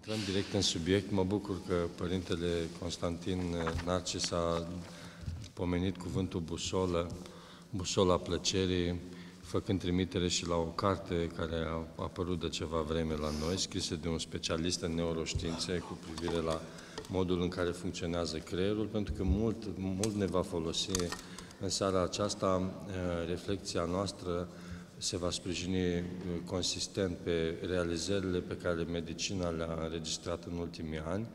Intrăm direct în subiect. Mă bucur că Părintele Constantin Narcis a pomenit cuvântul busolă, busola plăcerii, făcând trimitere și la o carte care a apărut de ceva vreme la noi, scrisă de un specialist în neuroștiințe cu privire la modul în care funcționează creierul, pentru că mult, mult ne va folosi în seara aceasta eh, reflexia noastră se va sprijini uh, consistent pe realizările pe care medicina le-a înregistrat în ultimii ani,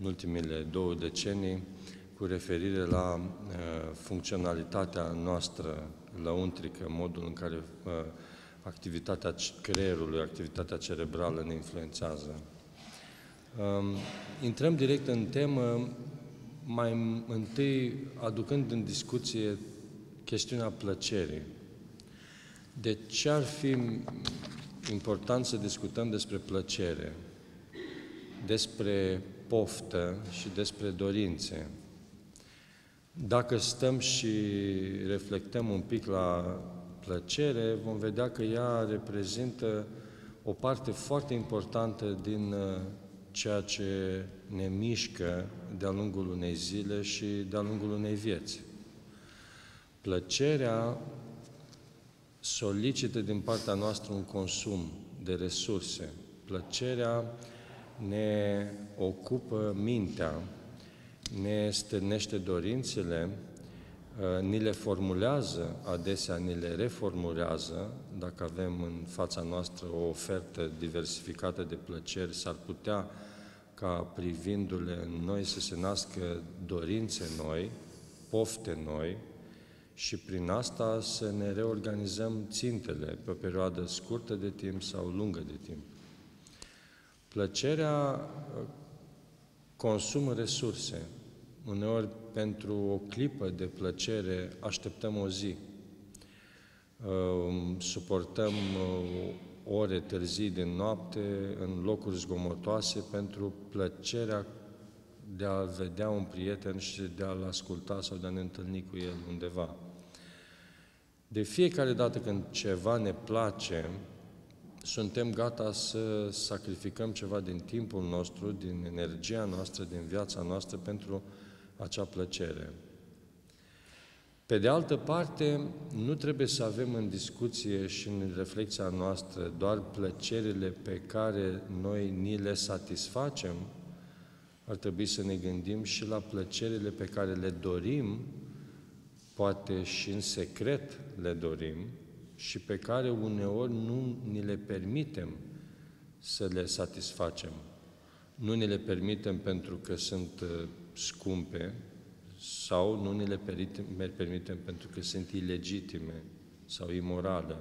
în ultimele două decenii, cu referire la uh, funcționalitatea noastră lăuntrică, modul în care uh, activitatea creierului, activitatea cerebrală ne influențează. Um, intrăm direct în temă, mai întâi aducând în discuție chestiunea plăcerii. De ce ar fi important să discutăm despre plăcere, despre poftă și despre dorințe? Dacă stăm și reflectăm un pic la plăcere, vom vedea că ea reprezintă o parte foarte importantă din uh, ceea ce ne mișcă de-a lungul unei zile și de-a lungul unei vieți. Plăcerea solicită din partea noastră un consum de resurse. Plăcerea ne ocupă mintea, ne stârnește dorințele, uh, ni le formulează, adesea ni le reformulează, dacă avem în fața noastră o ofertă diversificată de plăceri, s-ar putea ca privindu-le în noi să se nască dorințe noi, pofte noi, și prin asta să ne reorganizăm țintele pe o perioadă scurtă de timp sau lungă de timp. Plăcerea uh, consumă resurse. Uneori, pentru o clipă de plăcere, așteptăm o zi. Uh, suportăm uh, ore târzii din noapte în locuri zgomotoase pentru plăcerea de a vedea un prieten și de a-l asculta sau de a ne întâlni cu el undeva. De fiecare dată când ceva ne place, suntem gata să sacrificăm ceva din timpul nostru, din energia noastră, din viața noastră pentru acea plăcere. Pe de altă parte, nu trebuie să avem în discuție și în reflexia noastră doar plăcerile pe care noi ni le satisfacem, ar trebui să ne gândim și la plăcerile pe care le dorim poate și în secret le dorim și pe care uneori nu ni le permitem să le satisfacem. Nu ni le permitem pentru că sunt uh, scumpe sau nu ni le permitem pentru că sunt ilegitime sau imorale.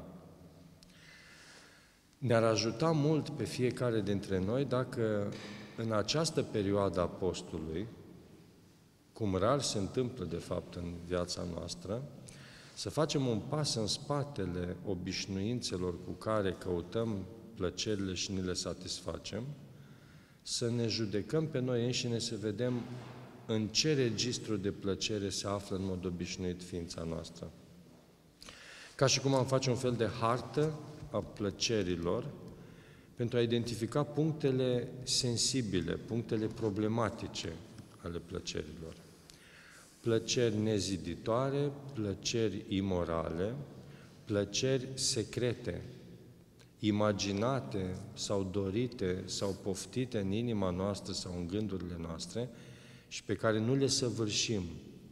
Ne-ar ajuta mult pe fiecare dintre noi dacă în această perioadă a postului, cum rar se întâmplă de fapt în viața noastră, să facem un pas în spatele obișnuințelor cu care căutăm plăcerile și ni le satisfacem, să ne judecăm pe noi înșine, să vedem în ce registru de plăcere se află în mod obișnuit ființa noastră. Ca și cum am face un fel de hartă a plăcerilor, pentru a identifica punctele sensibile, punctele problematice ale plăcerilor plăceri neziditoare, plăceri imorale, plăceri secrete, imaginate sau dorite sau poftite în inima noastră sau în gândurile noastre și pe care nu le săvârșim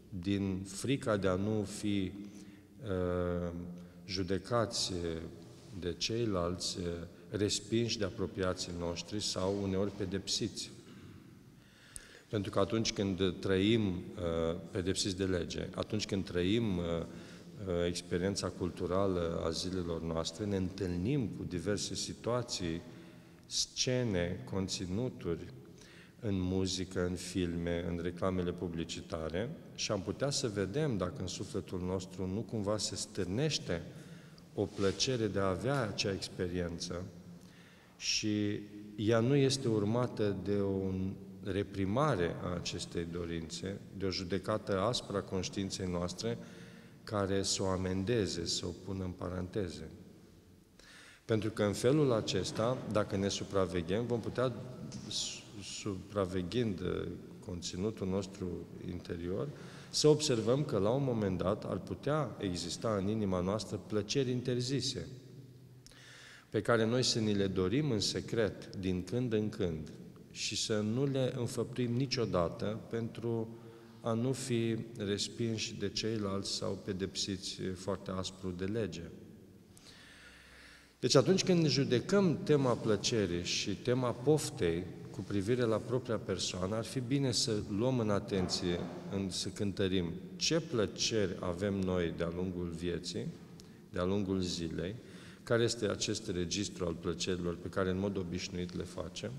din frica de a nu fi uh, judecați de ceilalți, uh, respinși de apropiații noștri sau uneori pedepsiți. Pentru că atunci când trăim uh, pedepsiți de lege, atunci când trăim uh, uh, experiența culturală a zilelor noastre, ne întâlnim cu diverse situații, scene, conținuturi în muzică, în filme, în reclamele publicitare și am putea să vedem dacă în sufletul nostru nu cumva se stârnește o plăcere de a avea acea experiență și ea nu este urmată de un reprimare a acestei dorințe, de o judecată aspră a conștiinței noastre, care să o amendeze, să o pună în paranteze. Pentru că în felul acesta, dacă ne supraveghem, vom putea, supraveghind uh, conținutul nostru interior, să observăm că la un moment dat ar putea exista în inima noastră plăceri interzise, pe care noi să ni le dorim în secret, din când în când, și să nu le înfăptuim niciodată pentru a nu fi respinși de ceilalți sau pedepsiți foarte aspru de lege. Deci atunci când judecăm tema plăcerii și tema poftei cu privire la propria persoană, ar fi bine să luăm în atenție, în, să cântărim ce plăceri avem noi de-a lungul vieții, de-a lungul zilei, care este acest registru al plăcerilor pe care în mod obișnuit le facem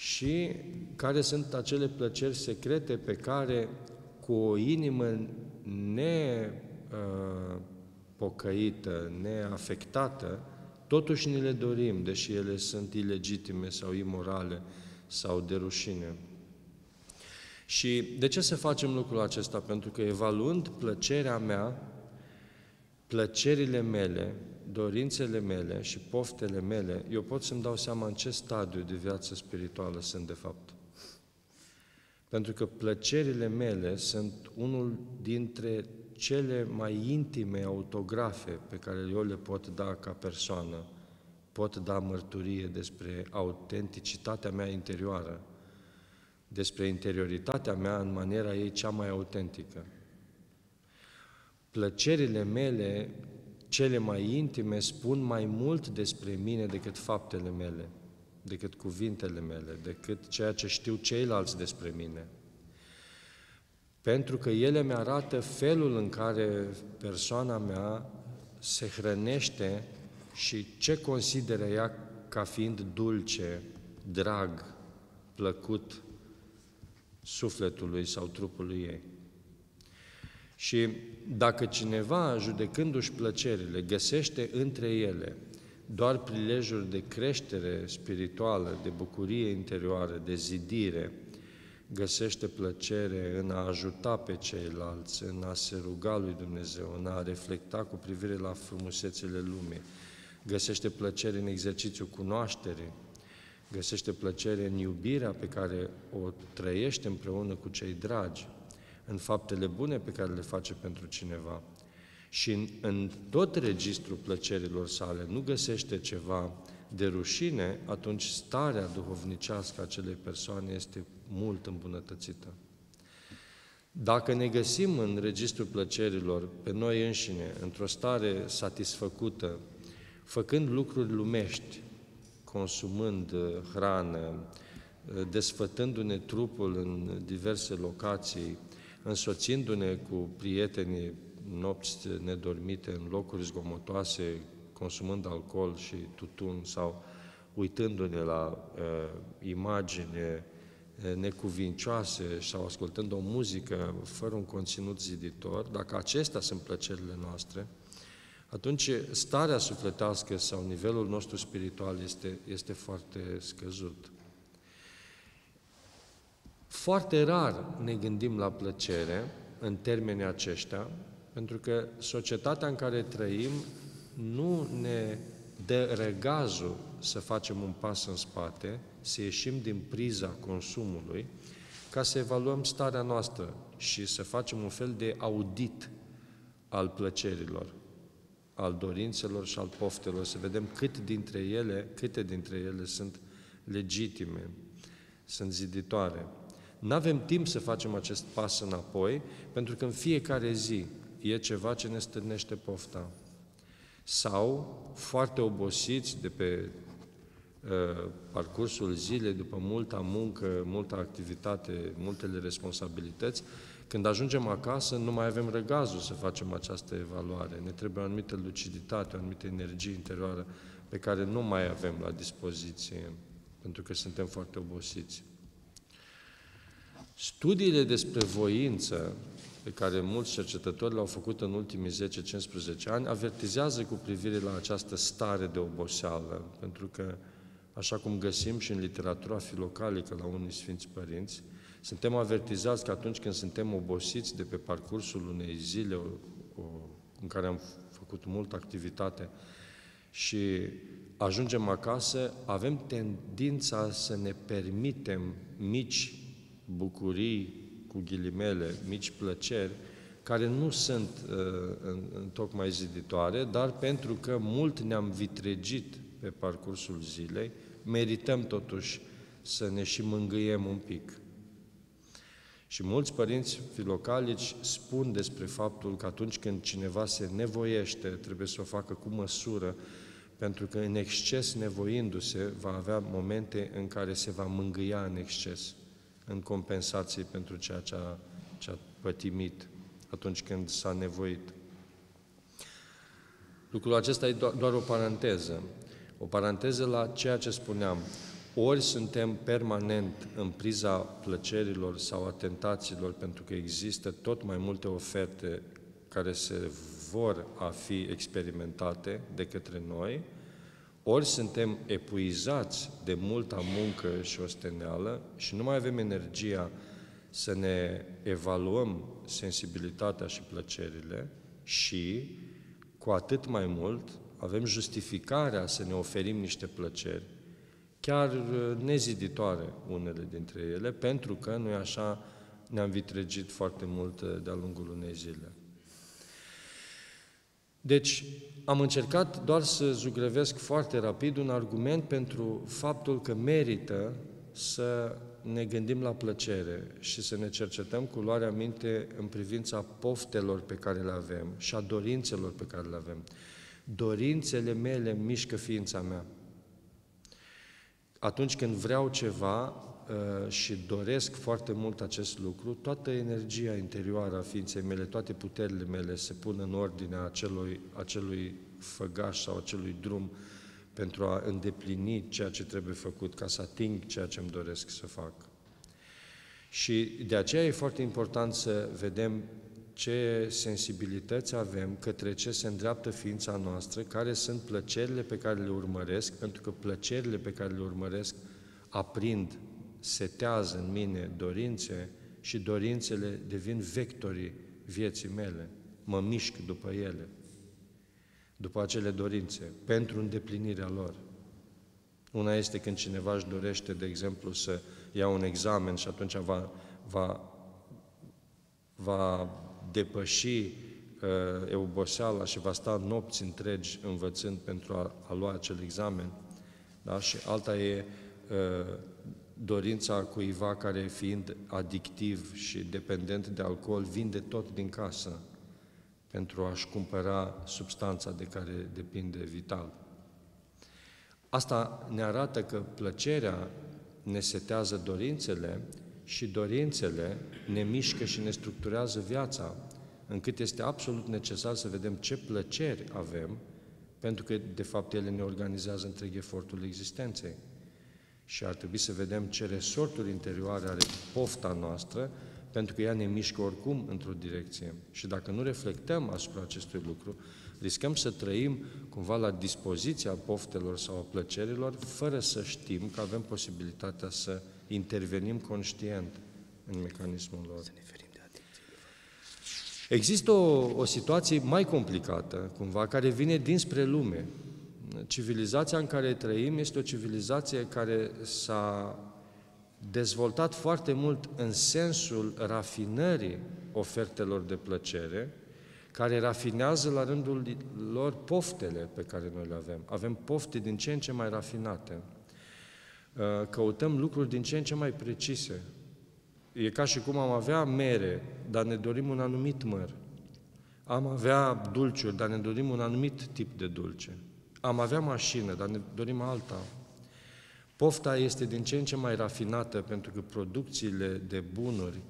și care sunt acele plăceri secrete pe care cu o inimă nepocăită, neafectată, totuși ni le dorim, deși ele sunt ilegitime sau imorale sau de rușine. Și de ce să facem lucrul acesta? Pentru că evaluând plăcerea mea, plăcerile mele, dorințele mele și poftele mele, eu pot să-mi dau seama în ce stadiu de viață spirituală sunt de fapt. Pentru că plăcerile mele sunt unul dintre cele mai intime autografe pe care eu le pot da ca persoană. Pot da mărturie despre autenticitatea mea interioară, despre interioritatea mea în maniera ei cea mai autentică. Plăcerile mele cele mai intime spun mai mult despre mine decât faptele mele, decât cuvintele mele, decât ceea ce știu ceilalți despre mine. Pentru că ele mi arată felul în care persoana mea se hrănește și ce consideră ea ca fiind dulce, drag, plăcut sufletului sau trupului ei. Și dacă cineva, judecându-și plăcerile, găsește între ele doar prilejuri de creștere spirituală, de bucurie interioară, de zidire, găsește plăcere în a ajuta pe ceilalți, în a se ruga lui Dumnezeu, în a reflecta cu privire la frumusețele lumii, găsește plăcere în exercițiul cunoașterii, găsește plăcere în iubirea pe care o trăiește împreună cu cei dragi, în faptele bune pe care le face pentru cineva. Și în, în tot registrul plăcerilor sale nu găsește ceva de rușine, atunci starea duhovnicească a acelei persoane este mult îmbunătățită. Dacă ne găsim în registrul plăcerilor pe noi înșine, într-o stare satisfăcută, făcând lucruri lumești, consumând uh, hrană, uh, desfătându-ne trupul în diverse locații, însoțindu-ne cu prietenii nopți nedormite în locuri zgomotoase, consumând alcool și tutun sau uitându-ne la uh, imagini uh, necuvincioase sau ascultând o muzică fără un conținut ziditor, dacă acestea sunt plăcerile noastre, atunci starea sufletească sau nivelul nostru spiritual este, este foarte scăzut. Foarte rar ne gândim la plăcere în termenii aceștia, pentru că societatea în care trăim nu ne dă regazul să facem un pas în spate, să ieșim din priza consumului, ca să evaluăm starea noastră și să facem un fel de audit al plăcerilor, al dorințelor și al poftelor, să vedem cât dintre ele, câte dintre ele sunt legitime, sunt ziditoare. Nu avem timp să facem acest pas înapoi, pentru că în fiecare zi e ceva ce ne stârnește pofta. Sau, foarte obosiți de pe uh, parcursul zilei, după multa muncă, multă activitate, multele responsabilități, când ajungem acasă, nu mai avem răgazul să facem această evaluare. Ne trebuie o anumită luciditate, o anumită energie interioară pe care nu mai avem la dispoziție, pentru că suntem foarte obosiți. Studiile despre voință, pe care mulți cercetători le-au făcut în ultimii 10-15 ani, avertizează cu privire la această stare de oboseală, pentru că, așa cum găsim și în literatura filocalică la unii Sfinți Părinți, suntem avertizați că atunci când suntem obosiți de pe parcursul unei zile o, o, în care am făcut multă activitate Și ajungem acasă, avem tendința să ne permitem mici bucurii, cu ghilimele, mici plăceri, care nu sunt uh, în, în tocmai ziditoare, dar pentru că mult ne-am vitregit pe parcursul zilei, merităm totuși să ne și mângâiem un pic. Și mulți părinți filocalici spun despre faptul că atunci când cineva se nevoiește, trebuie să o facă cu măsură, pentru că în exces nevoindu-se va avea momente în care se va mângâia în exces, în compensație pentru ceea ce a, ce a pătimit atunci când s-a nevoit. Lucrul acesta e doar, doar o paranteză. O paranteză la ceea ce spuneam. Ori suntem permanent în priza plăcerilor sau a tentațiilor, pentru că există tot mai multe oferte care se vor a fi experimentate de către noi, ori suntem epuizați de multa muncă și osteneală și nu mai avem energia să ne evaluăm sensibilitatea și plăcerile și, cu atât mai mult, avem justificarea să ne oferim niște plăceri, chiar uh, neziditoare unele dintre ele, pentru că noi așa ne-am vitregit foarte mult uh, de-a lungul unei zile. Deci, am încercat doar să zugrăvesc foarte rapid un argument pentru faptul că merită să ne gândim la plăcere și să ne cercetăm cu luarea minte în privința poftelor pe care le avem și a dorințelor pe care le avem. Dorințele mele mișcă ființa mea. Atunci când vreau ceva uh, și doresc foarte mult acest lucru, toată energia interioară a ființei mele, toate puterile mele se pun în ordinea acelui, acelui făgaș sau acelui drum pentru a îndeplini ceea ce trebuie făcut, ca să ating ceea ce îmi doresc să fac. Și de aceea e foarte important să vedem ce sensibilități avem, către ce se îndreaptă ființa noastră, care sunt plăcerile pe care le urmăresc, pentru că plăcerile pe care le urmăresc aprind, setează în mine dorințe și dorințele devin vectorii vieții mele. Mă mișc după ele după acele dorințe, pentru îndeplinirea lor. Una este când cineva își dorește, de exemplu, să ia un examen și atunci va, va, va depăși uh, euboseala și va sta nopți întregi învățând pentru a, a lua acel examen. Da? Și alta e uh, dorința cuiva care, fiind adictiv și dependent de alcool, vinde tot din casă pentru a-și cumpăra substanța de care depinde vital. Asta ne arată că plăcerea ne setează dorințele și dorințele ne mișcă și ne structurează viața, încât este absolut necesar să vedem ce plăceri avem, pentru că, de fapt, ele ne organizează întreg efortul existenței. Și ar trebui să vedem ce resorturi interioare are pofta noastră pentru că ea ne mișcă oricum într-o direcție. Și dacă nu reflectăm asupra acestui lucru, riscăm să trăim cumva la dispoziția poftelor sau a plăcerilor, fără să știm că avem posibilitatea să intervenim conștient în mecanismul lor. Să ne ferim de Există o, o situație mai complicată, cumva, care vine dinspre lume. Civilizația în care trăim este o civilizație care s-a dezvoltat foarte mult în sensul rafinării ofertelor de plăcere, care rafinează la rândul lor poftele pe care noi le avem. Avem pofte din ce în ce mai rafinate. Uh, căutăm lucruri din ce în ce mai precise. E ca și cum am avea mere, dar ne dorim un anumit măr. Am avea dulciuri, dar ne dorim un anumit tip de dulce. Am avea mașină, dar ne dorim alta. Pofta este din ce în ce mai rafinată pentru că producțiile de bunuri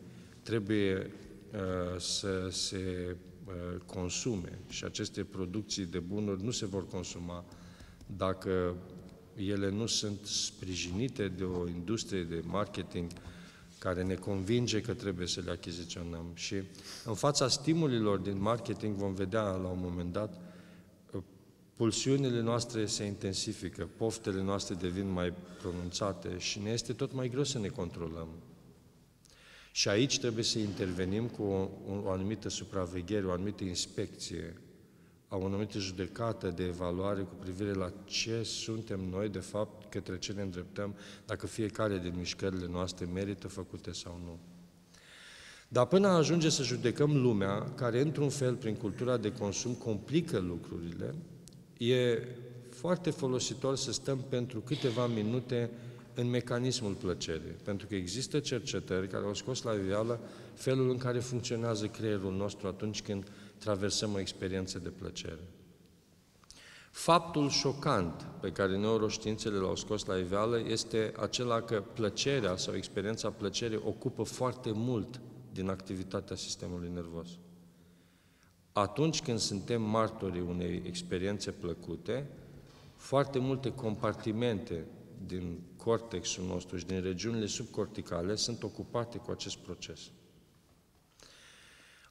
trebuie uh, să se uh, consume și aceste producții de bunuri nu se vor consuma dacă ele nu sunt sprijinite de o industrie de marketing care ne convinge că trebuie să le achiziționăm. Și în fața stimulilor din marketing vom vedea la un moment dat pulsiunile noastre se intensifică, poftele noastre devin mai pronunțate și ne este tot mai greu să ne controlăm. Și aici trebuie să intervenim cu o, o anumită supraveghere, o anumită inspecție au o anumită judecată de evaluare cu privire la ce suntem noi, de fapt, către ce ne îndreptăm, dacă fiecare din mișcările noastre merită făcute sau nu. Dar până ajunge să judecăm lumea, care într-un fel, prin cultura de consum, complică lucrurile, e foarte folositor să stăm pentru câteva minute în mecanismul plăcerii. Pentru că există cercetări care au scos la iveală felul în care funcționează creierul nostru atunci când traversăm o experiență de plăcere. Faptul șocant pe care neuroștiințele l-au scos la iveală este acela că plăcerea sau experiența plăcerii ocupă foarte mult din activitatea sistemului nervos. Atunci când suntem martorii unei experiențe plăcute, foarte multe compartimente din cortexul nostru și din regiunile subcorticale sunt ocupate cu acest proces.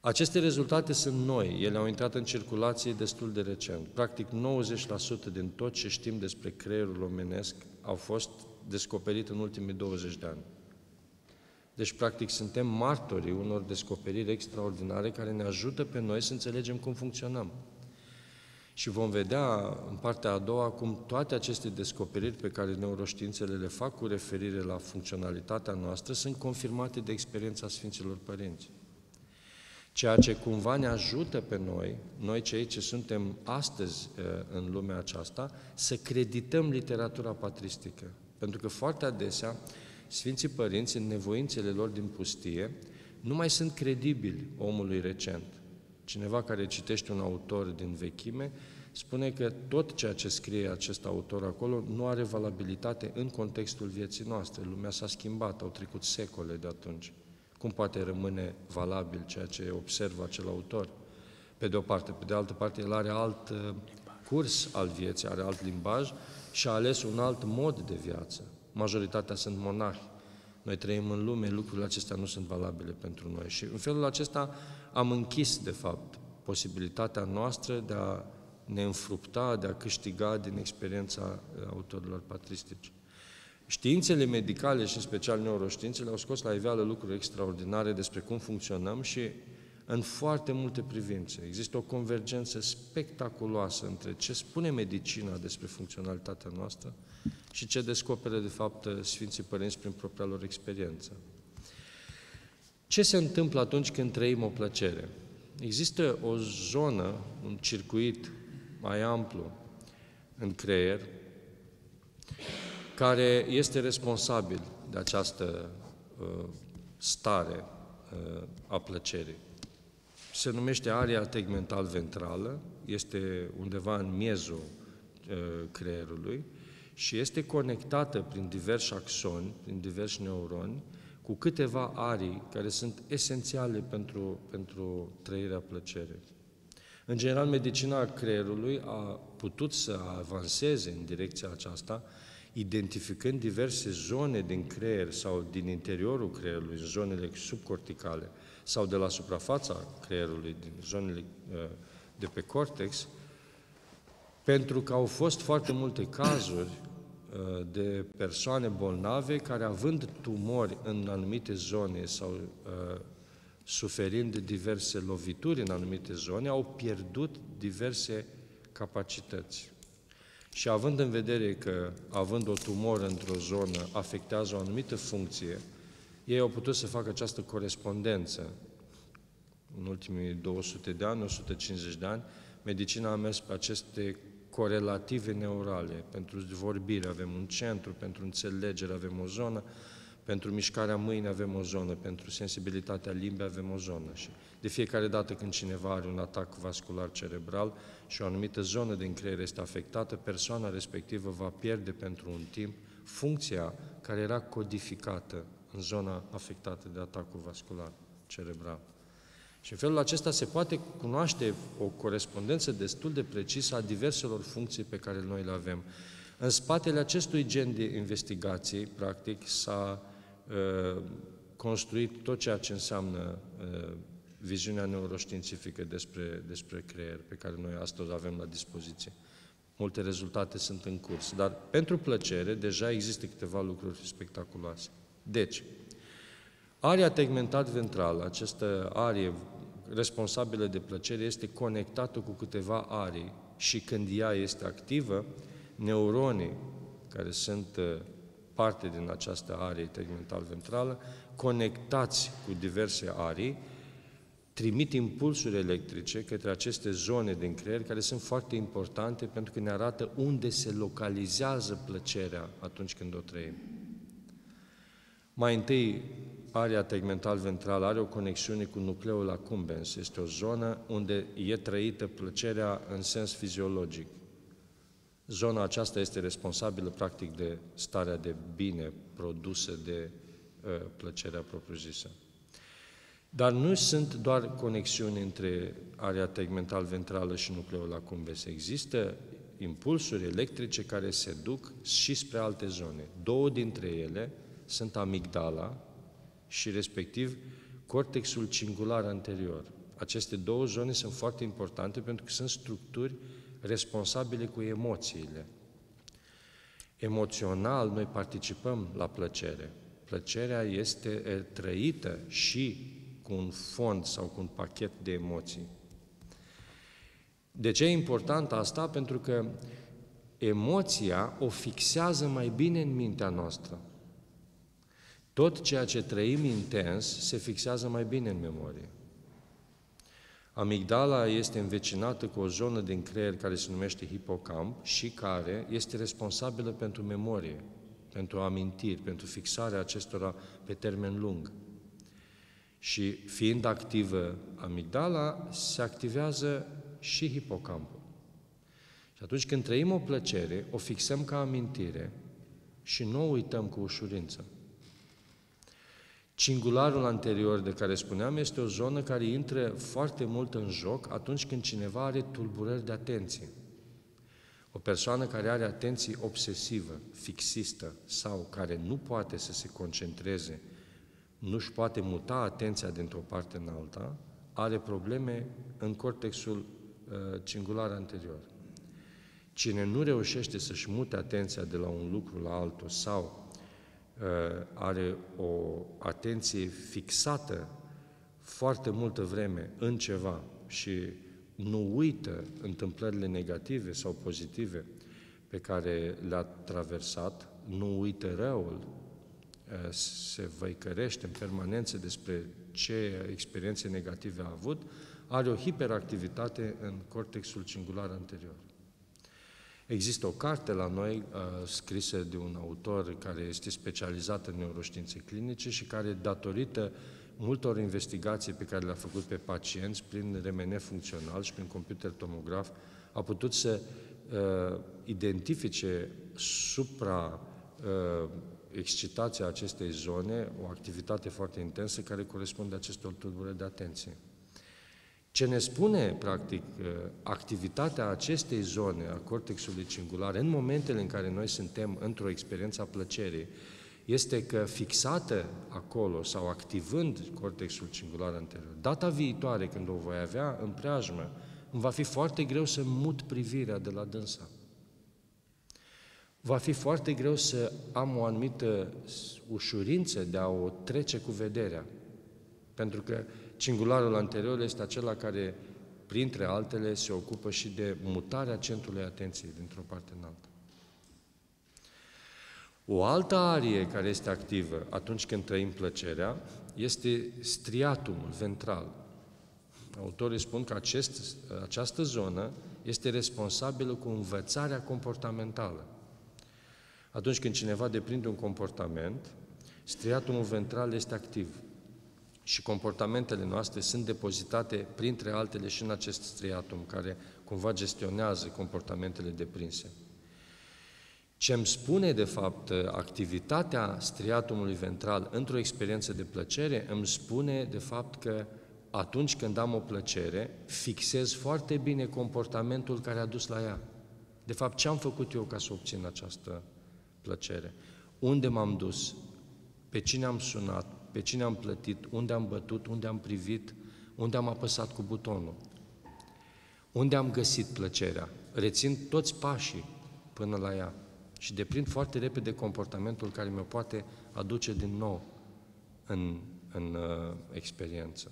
Aceste rezultate sunt noi, ele au intrat în circulație destul de recent. Practic 90% din tot ce știm despre creierul omenesc au fost descoperit în ultimii 20 de ani. Deci, practic, suntem martorii unor descoperiri extraordinare care ne ajută pe noi să înțelegem cum funcționăm. Și vom vedea în partea a doua cum toate aceste descoperiri pe care neuroștiințele le fac cu referire la funcționalitatea noastră sunt confirmate de experiența Sfinților Părinți. Ceea ce cumva ne ajută pe noi, noi cei ce suntem astăzi eh, în lumea aceasta, să credităm literatura patristică. Pentru că foarte adesea Sfinții Părinți, în nevoințele lor din pustie, nu mai sunt credibili omului recent. Cineva care citește un autor din vechime spune că tot ceea ce scrie acest autor acolo nu are valabilitate în contextul vieții noastre. Lumea s-a schimbat, au trecut secole de atunci. Cum poate rămâne valabil ceea ce observă acel autor? Pe de o parte. Pe de altă parte, el are alt uh, curs al vieții, are alt limbaj și a ales un alt mod de viață. Majoritatea sunt monahi. Noi trăim în lume, lucrurile acestea nu sunt valabile pentru noi. Și în felul acesta am închis, de fapt, posibilitatea noastră de a ne înfrupta, de a câștiga din experiența uh, autorilor patristici. Științele medicale și în special neuroștiințele au scos la iveală lucruri extraordinare despre cum funcționăm și în foarte multe privințe. Există o convergență spectaculoasă între ce spune medicina despre funcționalitatea noastră și ce descoperă, de fapt, Sfinții Părinți prin propria lor experiență. Ce se întâmplă atunci când trăim o plăcere? Există o zonă, un circuit mai amplu în creier, care este responsabil de această uh, stare uh, a plăcerii. Se numește area tegmental ventrală, este undeva în miezul uh, creierului și este conectată prin diversi axoni, prin diversi neuroni, cu câteva arii care sunt esențiale pentru, pentru trăirea plăcerii. În general, medicina creierului a putut să avanseze în direcția aceasta, identificând diverse zone din creier sau din interiorul creierului, zonele subcorticale, sau de la suprafața creierului, din zonele uh, de pe cortex, pentru că au fost foarte multe cazuri uh, de persoane bolnave care, având tumori în anumite zone sau uh, suferind diverse lovituri în anumite zone, au pierdut diverse capacități. Și având în vedere că, având o tumoră într-o zonă, afectează o anumită funcție, ei au putut să facă această corespondență. În ultimii 200 de ani, 150 de ani, medicina a mers pe aceste corelative neurale. Pentru vorbire avem un centru, pentru înțelegere avem o zonă, pentru mișcarea mâinii avem o zonă, pentru sensibilitatea limbii avem o zonă. Și de fiecare dată când cineva are un atac vascular cerebral și o anumită zonă din creier este afectată, persoana respectivă va pierde pentru un timp funcția care era codificată în zona afectată de atacul vascular cerebral. Și în felul acesta se poate cunoaște o corespondență destul de precisă a diverselor funcții pe care noi le avem. În spatele acestui gen de investigații, practic, s-a uh, construit tot ceea ce înseamnă uh, viziunea neuroștiințifică despre, despre creier, pe care noi astăzi avem la dispoziție. Multe rezultate sunt în curs, dar pentru plăcere deja există câteva lucruri spectaculoase. Deci, aria tegmentat ventrală, această arie responsabilă de plăcere este conectată cu câteva arii și când ea este activă, neuronii care sunt uh, parte din această arie tegmental-ventrală, conectați cu diverse arii, trimit impulsuri electrice către aceste zone din creier care sunt foarte importante pentru că ne arată unde se localizează plăcerea atunci când o trăim. Mai întâi, area tegmental-ventrală are o conexiune cu nucleul accumbens. Este o zonă unde e trăită plăcerea în sens fiziologic. Zona aceasta este responsabilă, practic, de starea de bine produsă de uh, plăcerea propriu-zisă. Dar nu sunt doar conexiuni între area tegmental-ventrală și nucleul accumbens. Există impulsuri electrice care se duc și spre alte zone. Două dintre ele sunt amigdala și respectiv cortexul cingular anterior. Aceste două zone sunt foarte importante pentru că sunt structuri responsabile cu emoțiile. Emoțional, noi participăm la plăcere. Plăcerea este trăită și cu un fond sau cu un pachet de emoții. De ce e important asta? Pentru că emoția o fixează mai bine în mintea noastră. Tot ceea ce trăim intens se fixează mai bine în memorie. Amigdala este învecinată cu o zonă din creier care se numește hipocamp și care este responsabilă pentru memorie, pentru amintiri, pentru fixarea acestora pe termen lung. Și fiind activă amigdala, se activează și hipocampul. Și atunci când trăim o plăcere, o fixăm ca amintire și nu o uităm cu ușurință. Cingularul anterior de care spuneam este o zonă care intră foarte mult în joc atunci când cineva are tulburări de atenție. O persoană care are atenție obsesivă, fixistă sau care nu poate să se concentreze, nu își poate muta atenția dintr-o parte în alta, are probleme în cortexul uh, cingular anterior. Cine nu reușește să-și mute atenția de la un lucru la altul sau Uh, are o atenție fixată foarte multă vreme în ceva și nu uită întâmplările negative sau pozitive pe care le-a traversat, nu uită răul, uh, se văicărește în permanență despre ce experiențe negative a avut, are o hiperactivitate în cortexul cingular anterior. Există o carte la noi uh, scrisă de un autor care este specializat în neuroștiințe clinice și care, datorită multor investigații pe care le-a făcut pe pacienți prin RMN funcțional și prin computer tomograf, a putut să uh, identifice supra uh, excitația acestei zone, o activitate foarte intensă care corespunde acestor tulburări de atenție. Ce ne spune, practic, uh, activitatea acestei zone a cortexului cingular în momentele în care noi suntem într-o experiență a plăcerii, este că fixată acolo sau activând cortexul cingular anterior, data viitoare când o voi avea în preajmă, îmi va fi foarte greu să mut privirea de la dânsa. Va fi foarte greu să am o anumită ușurință de a o trece cu vederea. Pentru că Cingularul anterior este acela care, printre altele, se ocupă și de mutarea centrului atenției dintr-o parte în alta. O altă arie care este activă atunci când trăim plăcerea este striatumul ventral. Autorii spun că acest, această zonă este responsabilă cu învățarea comportamentală. Atunci când cineva deprinde un comportament, striatumul ventral este activ și comportamentele noastre sunt depozitate, printre altele, și în acest striatum, care cumva gestionează comportamentele deprinse. Ce îmi spune, de fapt, activitatea striatumului ventral într-o experiență de plăcere, îmi spune, de fapt, că atunci când am o plăcere, fixez foarte bine comportamentul care a dus la ea. De fapt, ce am făcut eu ca să obțin această plăcere? Unde m-am dus? Pe cine am sunat? Pe cine am plătit, unde am bătut, unde am privit, unde am apăsat cu butonul. Unde am găsit plăcerea? Rețin toți pașii până la ea și deprind foarte repede comportamentul care mă poate aduce din nou în, în uh, experiență.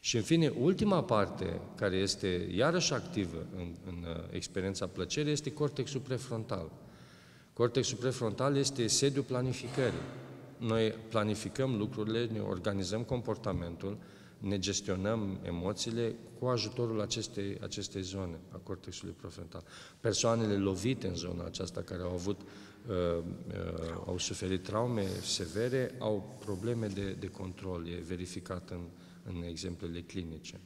Și în fine, ultima parte, care este iarăși activă în, în uh, experiența plăcerii, este cortexul prefrontal. Cortexul prefrontal este sediul planificării. Noi planificăm lucrurile, ne organizăm comportamentul, ne gestionăm emoțiile cu ajutorul acestei, acestei zone a cortexului prefrontal. Persoanele lovite în zona aceasta, care au avut, uh, uh, au suferit traume severe, au probleme de, de control, e verificat în, în exemplele clinice.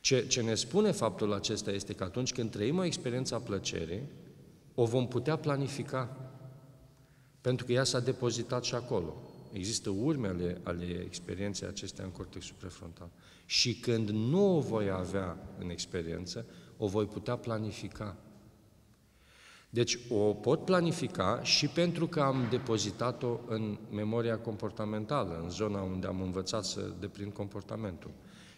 Ce, ce ne spune faptul acesta este că atunci când trăim o experiență a plăcerii, o vom putea planifica, pentru că ea s-a depozitat și acolo. Există urme ale, ale experienței acestea în cortexul prefrontal. Și când nu o voi avea în experiență, o voi putea planifica. Deci o pot planifica și pentru că am depozitat-o în memoria comportamentală, în zona unde am învățat să deprind comportamentul.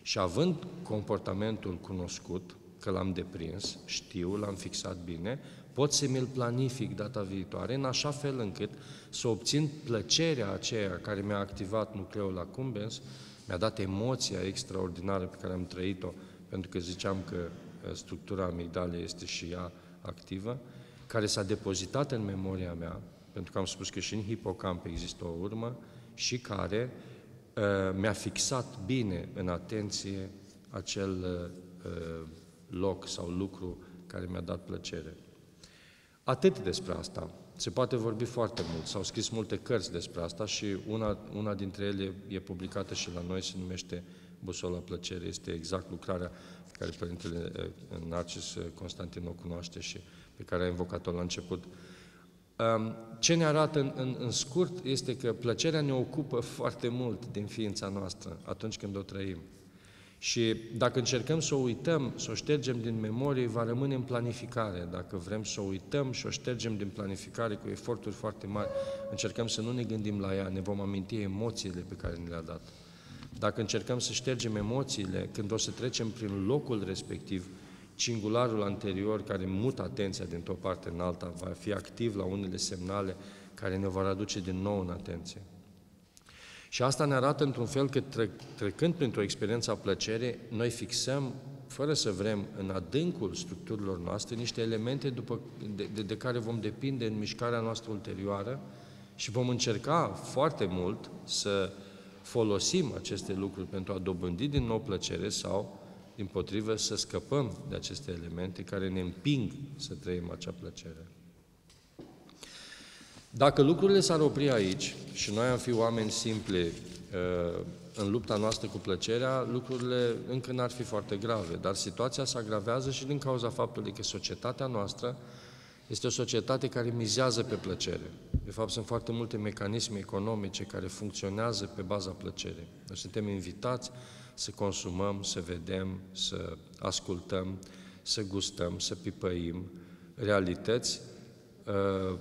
Și având comportamentul cunoscut, că l-am deprins, știu, l-am fixat bine, pot să mi-l planific data viitoare, în așa fel încât să obțin plăcerea aceea care mi-a activat nucleul accumbens, mi-a dat emoția extraordinară pe care am trăit-o, pentru că ziceam că uh, structura amigdalei este și ea activă, care s-a depozitat în memoria mea, pentru că am spus că și în hipocamp există o urmă, și care uh, mi-a fixat bine în atenție acel uh, loc sau lucru care mi-a dat plăcere. Atât despre asta. Se poate vorbi foarte mult. S-au scris multe cărți despre asta și una, una dintre ele e publicată și la noi, se numește Busola Plăcere. Este exact lucrarea pe care Părintele eh, Narcis eh, Constantin o cunoaște și pe care a invocat-o la început. Ce ne arată în, în, în scurt este că plăcerea ne ocupă foarte mult din ființa noastră atunci când o trăim. Și dacă încercăm să o uităm, să o ștergem din memorie, va rămâne în planificare. Dacă vrem să o uităm și o ștergem din planificare cu eforturi foarte mari, încercăm să nu ne gândim la ea, ne vom aminti emoțiile pe care ne le-a dat. Dacă încercăm să ștergem emoțiile, când o să trecem prin locul respectiv, cingularul anterior care mută atenția dintr-o parte în alta va fi activ la unele semnale care ne vor aduce din nou în atenție. Și asta ne arată într-un fel că trecând printr-o experiență a plăcerii, noi fixăm, fără să vrem, în adâncul structurilor noastre, niște elemente după, de, de, de care vom depinde în mișcarea noastră ulterioară și vom încerca foarte mult să folosim aceste lucruri pentru a dobândi din nou plăcere sau, din potrivă, să scăpăm de aceste elemente care ne împing să trăim acea plăcere. Dacă lucrurile s-ar opri aici și noi am fi oameni simpli uh, în lupta noastră cu plăcerea, lucrurile încă n-ar fi foarte grave, dar situația se agravează și din cauza faptului că societatea noastră este o societate care mizează pe plăcere. De fapt, sunt foarte multe mecanisme economice care funcționează pe baza plăcerii. Noi suntem invitați să consumăm, să vedem, să ascultăm, să gustăm, să pipăim realități uh,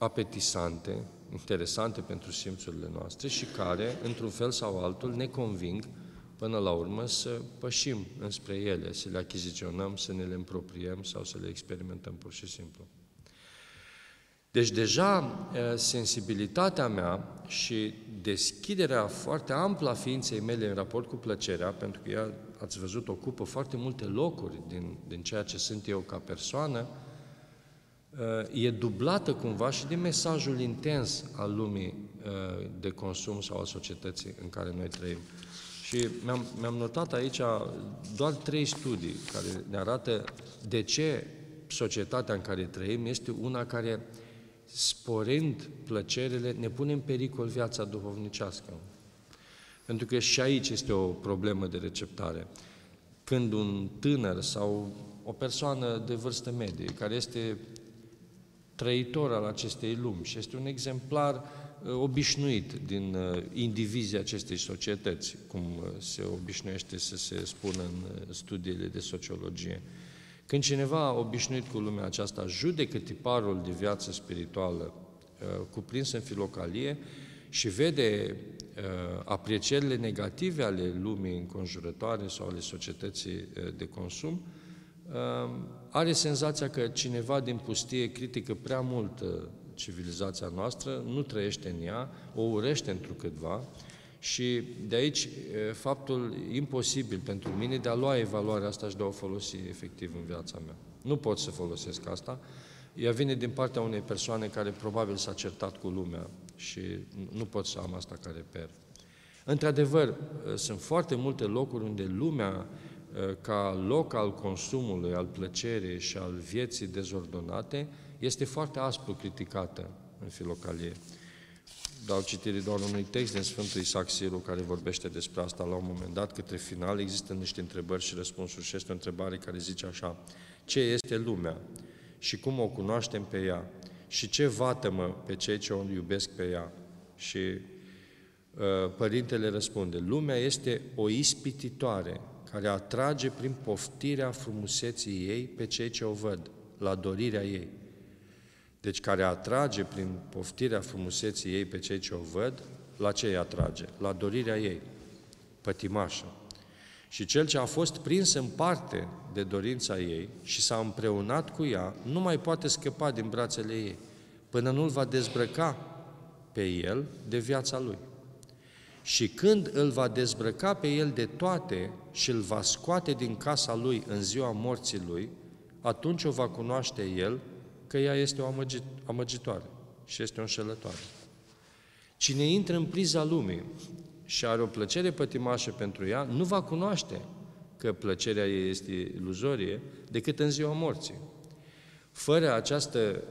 apetisante, interesante pentru simțurile noastre și care, într-un fel sau altul, ne conving până la urmă să pășim înspre ele, să le achiziționăm, să ne le împropriem sau să le experimentăm pur și simplu. Deci deja sensibilitatea mea și deschiderea foarte amplă a ființei mele în raport cu plăcerea, pentru că ea, ați văzut, ocupă foarte multe locuri din, din ceea ce sunt eu ca persoană, e dublată cumva și de mesajul intens al lumii de consum sau al societății în care noi trăim. Și mi-am, mi-am notat aici doar trei studii care ne arată de ce societatea în care trăim este una care, sporind plăcerile, ne pune în pericol viața duhovnicească. Pentru că și aici este o problemă de receptare. Când un tânăr sau o persoană de vârstă medie, care este trăitor al acestei lumi și este un exemplar uh, obișnuit din uh, indivizii acestei societăți, cum uh, se obișnuiește să se spună în studiile de sociologie. Când cineva obișnuit cu lumea aceasta judecă tiparul de viață spirituală cuprins în filocalie și vede aprecierile negative ale lumii înconjurătoare sau ale societății de consum, are senzația că cineva din pustie critică prea mult uh, civilizația noastră, nu trăiește în ea, o urește întrucâtva Și de aici faptul imposibil pentru mine de a lua evaluarea asta și de a o folosi efectiv în viața mea. Nu pot să folosesc asta. Ea vine din partea unei persoane care probabil s-a certat cu lumea și nu pot să am asta ca reper. Într-adevăr, sunt foarte multe locuri unde lumea, ca loc al consumului, al plăcerii și al vieții dezordonate, este foarte aspru criticată în filocalie. Dau citire doar unui text din Sfântul Isaac Siru care vorbește despre asta la un moment dat, către final. Există niște întrebări și răspunsuri și este o întrebare care zice așa, ce este lumea și cum o cunoaștem pe ea? Și ce vatămă pe cei ce o iubesc pe ea? Și uh, părintele răspunde, lumea este o ispititoare care atrage prin poftirea frumuseții ei pe cei ce o văd, la dorirea ei deci care atrage prin poftirea frumuseții ei pe cei ce o văd, la ce îi atrage? La dorirea ei, pătimașă. Și cel ce a fost prins în parte de dorința ei și s-a împreunat cu ea, nu mai poate scăpa din brațele ei, până nu-l va dezbrăca pe el de viața lui. Și când îl va dezbrăca pe el de toate și îl va scoate din casa lui în ziua morții lui, atunci o va cunoaște el că ea este o amăgit, amăgitoare și este o înșelătoare. Cine intră în priza lumii și are o plăcere pătimașă pentru ea, nu va cunoaște că plăcerea ei este iluzorie decât în ziua morții. Fără această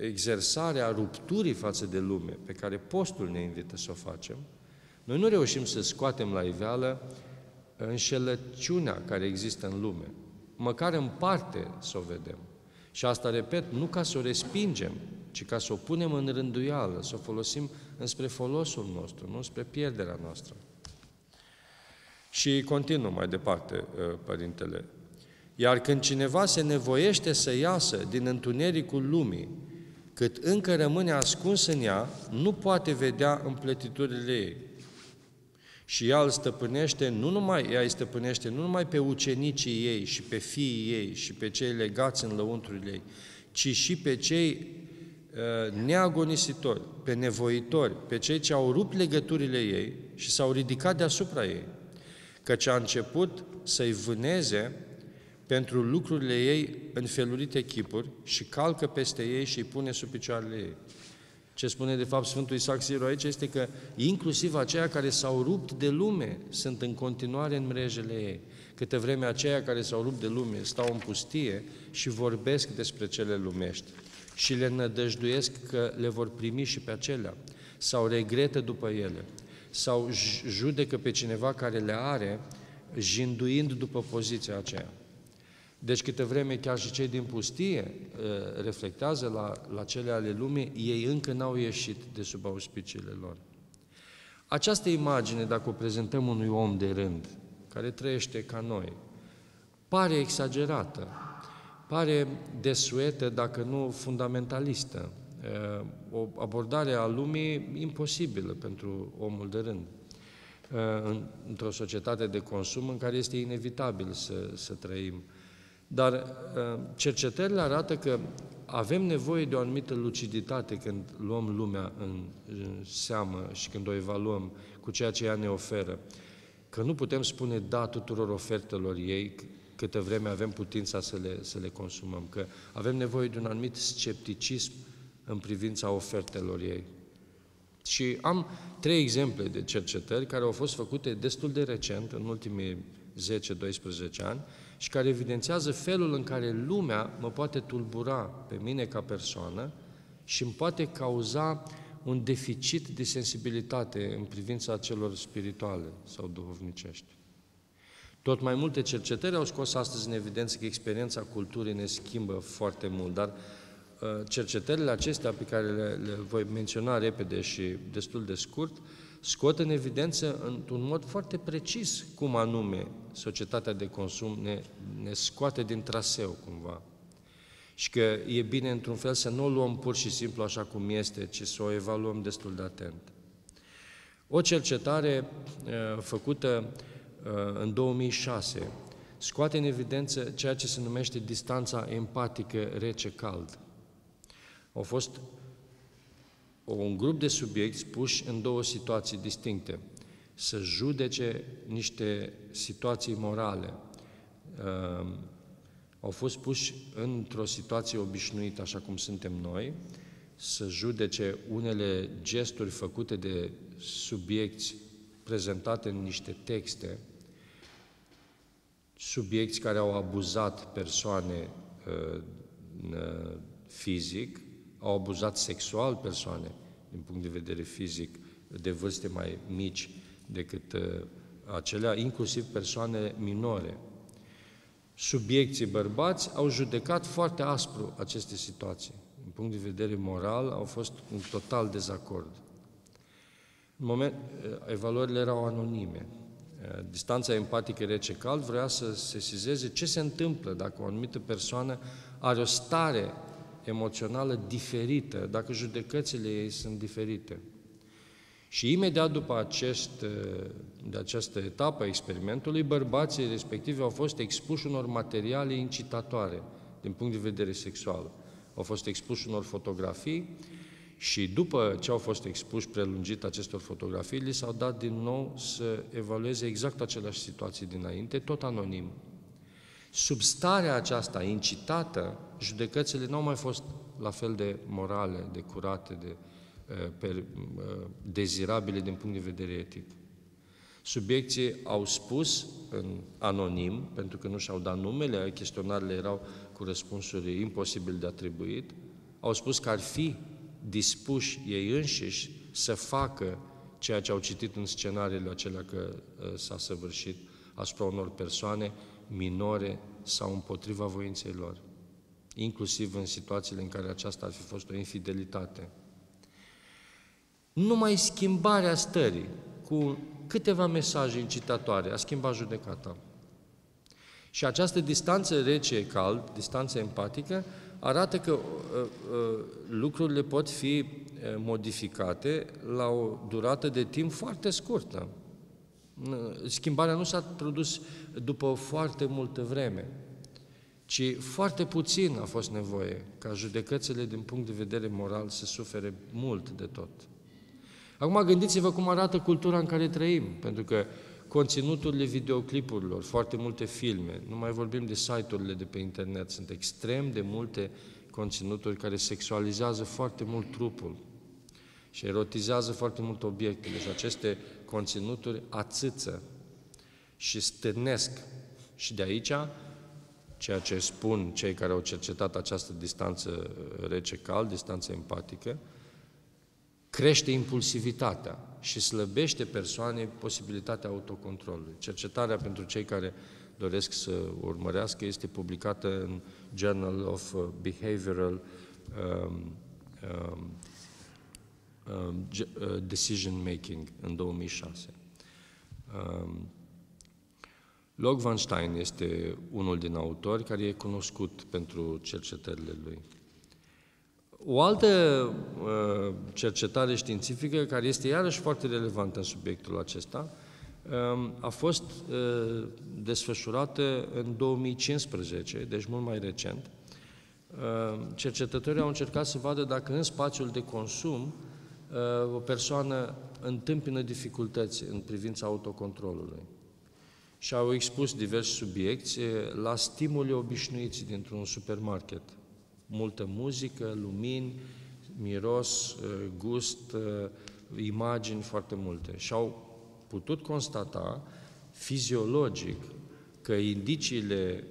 exersare a rupturii față de lume, pe care postul ne invită să o facem, noi nu reușim să scoatem la iveală înșelăciunea care există în lume, măcar în parte să o vedem. Și asta, repet, nu ca să o respingem, ci ca să o punem în rânduială, să o folosim înspre folosul nostru, nu spre pierderea noastră. Și continuă mai departe uh, Părintele. Iar când cineva se nevoiește să iasă din întunericul lumii, cât încă rămâne ascuns în ea, nu poate vedea împletiturile ei și ea îl stăpânește, nu numai, ea îi stăpânește nu numai pe ucenicii ei și pe fiii ei și pe cei legați în lăuntrurile ei, ci și pe cei uh, neagonisitori, pe nevoitori, pe cei ce au rupt legăturile ei și s-au ridicat deasupra ei, căci a început să-i vâneze pentru lucrurile ei în felurite chipuri și calcă peste ei și îi pune sub picioarele ei. Ce spune de fapt Sfântul Isaac Siru aici este că inclusiv aceia care s-au rupt de lume sunt în continuare în mrejele ei. Câte vreme aceia care s-au rupt de lume stau în pustie și vorbesc despre cele lumești și le nădăjduiesc că le vor primi și pe acelea sau regretă după ele sau judecă pe cineva care le are jinduind după poziția aceea. Deci câte vreme chiar și cei din pustie uh, reflectează la, la cele ale lumii, ei încă n-au ieșit de sub auspiciile lor. Această imagine, dacă o prezentăm unui om de rând, care trăiește ca noi, pare exagerată, pare desuetă, dacă nu fundamentalistă, uh, o abordare a lumii imposibilă pentru omul de rând uh, într-o societate de consum în care este inevitabil să, să trăim. Dar uh, cercetările arată că avem nevoie de o anumită luciditate când luăm lumea în seamă și când o evaluăm cu ceea ce ea ne oferă. Că nu putem spune da tuturor ofertelor ei câtă vreme avem putința să le, să le consumăm, că avem nevoie de un anumit scepticism în privința ofertelor ei. Și am trei exemple de cercetări care au fost făcute destul de recent, în ultimii 10-12 ani, și care evidențiază felul în care lumea mă poate tulbura pe mine ca persoană și îmi poate cauza un deficit de sensibilitate în privința celor spirituale sau duhovnicești. Tot mai multe cercetări au scos astăzi în evidență că experiența culturii ne schimbă foarte mult, dar uh, cercetările acestea pe care le, le voi menționa repede și destul de scurt, scot în evidență într-un mod foarte precis cum anume societatea de consum ne, ne scoate din traseu cumva. Și că e bine într-un fel să nu o luăm pur și simplu așa cum este, ci să o evaluăm destul de atent. O cercetare uh, făcută uh, în 2006 scoate în evidență ceea ce se numește distanța empatică rece-cald. Au fost un grup de subiecti puși în două situații distincte. să judece niște situații morale. Uh, au fost puși într-o situație obișnuită, așa cum suntem noi, să judece unele gesturi făcute de subiecti prezentate în niște texte, subiecti care au abuzat persoane uh, uh, fizic, au abuzat sexual persoane din punct de vedere fizic de vârste mai mici decât uh, acelea, inclusiv persoane minore. Subiecții bărbați au judecat foarte aspru aceste situații. Din punct de vedere moral, au fost în total dezacord. În moment, uh, evaluările erau anonime. Uh, distanța empatică rece-cald vrea să sesizeze ce se întâmplă dacă o anumită persoană are o stare emoțională diferită, dacă judecățile ei sunt diferite. Și imediat după acest, de această etapă a experimentului, bărbații respectivi au fost expuși unor materiale incitatoare din punct de vedere sexual. Au fost expuși unor fotografii și după ce au fost expuși prelungit acestor fotografii, li s-au dat din nou să evalueze exact aceleași situații dinainte, tot anonim. Sub starea aceasta incitată, judecățile nu au mai fost la fel de morale, de curate, de uh, uh, dezirabile din punct de vedere etic. Subiecții au spus în anonim, pentru că nu și-au dat numele, chestionarele erau cu răspunsuri imposibil de atribuit, au spus că ar fi dispuși ei înșiși să facă ceea ce au citit în scenariile acelea că uh, s-a săvârșit asupra unor persoane minore sau împotriva voinței lor, inclusiv în situațiile în care aceasta ar fi fost o infidelitate. Numai schimbarea stării cu câteva mesaje incitatoare a schimbat judecata. Și această distanță rece-cald, distanță empatică, arată că uh, uh, lucrurile pot fi uh, modificate la o durată de timp foarte scurtă. Schimbarea nu s-a produs după foarte multă vreme, ci foarte puțin a fost nevoie ca judecățile din punct de vedere moral să sufere mult de tot. Acum gândiți-vă cum arată cultura în care trăim, pentru că conținuturile videoclipurilor, foarte multe filme, nu mai vorbim de site-urile de pe internet, sunt extrem de multe conținuturi care sexualizează foarte mult trupul și erotizează foarte mult obiectele și aceste conținuturi ațâță și stârnesc. Și de aici, ceea ce spun cei care au cercetat această distanță rece-cald, distanță empatică, crește impulsivitatea și slăbește persoanei posibilitatea autocontrolului. Cercetarea pentru cei care doresc să urmărească este publicată în Journal of Behavioral um, um, um, uh, Decision Making în 2006. Um, Log Van Stein este unul din autori care e cunoscut pentru cercetările lui. O altă uh, cercetare științifică, care este iarăși foarte relevantă în subiectul acesta, uh, a fost uh, desfășurată în 2015, deci mult mai recent. Uh, cercetătorii au încercat să vadă dacă în spațiul de consum uh, o persoană întâmpină dificultăți în privința autocontrolului și au expus diversi subiecti la stimuli obișnuiți dintr-un supermarket. Multă muzică, lumini, miros, gust, imagini foarte multe. Și au putut constata fiziologic că indiciile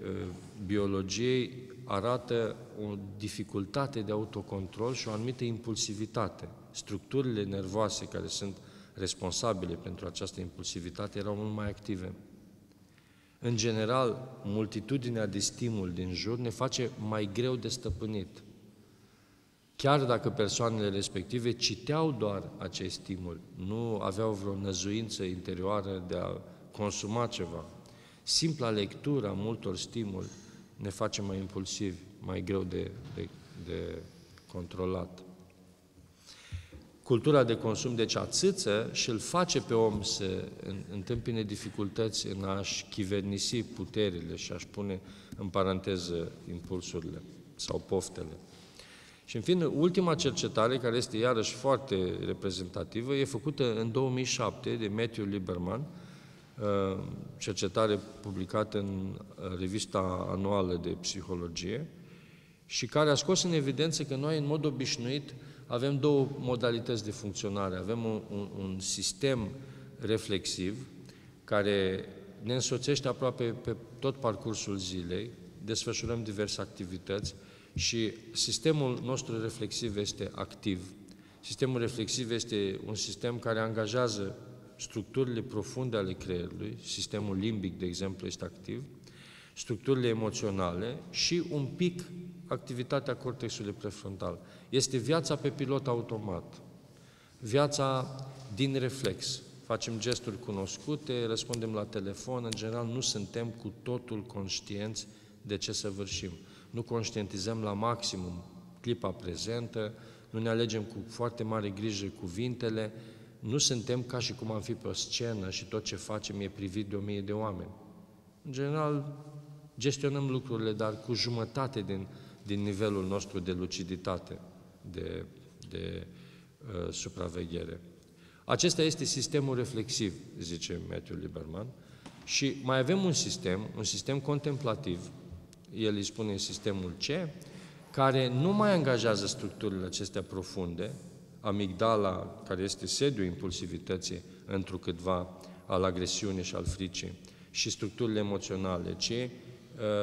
biologiei arată o dificultate de autocontrol și o anumită impulsivitate. Structurile nervoase care sunt responsabile pentru această impulsivitate erau mult mai active. În general, multitudinea de stimul din jur ne face mai greu de stăpânit. Chiar dacă persoanele respective citeau doar acest stimul, nu aveau vreo năzuință interioară de a consuma ceva. Simpla lectură a multor stimuli ne face mai impulsivi, mai greu de, de, de controlat. Cultura de consum deci ațâță și îl face pe om să întâmpine dificultăți în a-și chivernisi puterile și a-și pune în paranteză impulsurile sau poftele. Și în fine, ultima cercetare, care este iarăși foarte reprezentativă, e făcută în 2007 de Matthew Lieberman, uh, cercetare publicată în revista anuală de psihologie, și care a scos în evidență că noi, în mod obișnuit, avem două modalități de funcționare. Avem un, un, un sistem reflexiv care ne însoțește aproape pe tot parcursul zilei, desfășurăm diverse activități și sistemul nostru reflexiv este activ. Sistemul reflexiv este un sistem care angajează structurile profunde ale creierului, sistemul limbic, de exemplu, este activ, structurile emoționale și un pic activitatea cortexului prefrontal. Este viața pe pilot automat, viața din reflex. Facem gesturi cunoscute, răspundem la telefon, în general nu suntem cu totul conștienți de ce săvârșim. Nu conștientizăm la maximum clipa prezentă, nu ne alegem cu foarte mare grijă cuvintele, nu suntem ca și cum am fi pe o scenă și tot ce facem e privit de o mie de oameni. În general, gestionăm lucrurile, dar cu jumătate din din nivelul nostru de luciditate, de, de uh, supraveghere. Acesta este sistemul reflexiv, zice Matthew Lieberman, și mai avem un sistem, un sistem contemplativ, el îi spune sistemul C, care nu mai angajează structurile acestea profunde, amigdala, care este sediul impulsivității întrucâtva al agresiunii și al fricii, și structurile emoționale, ci Uh,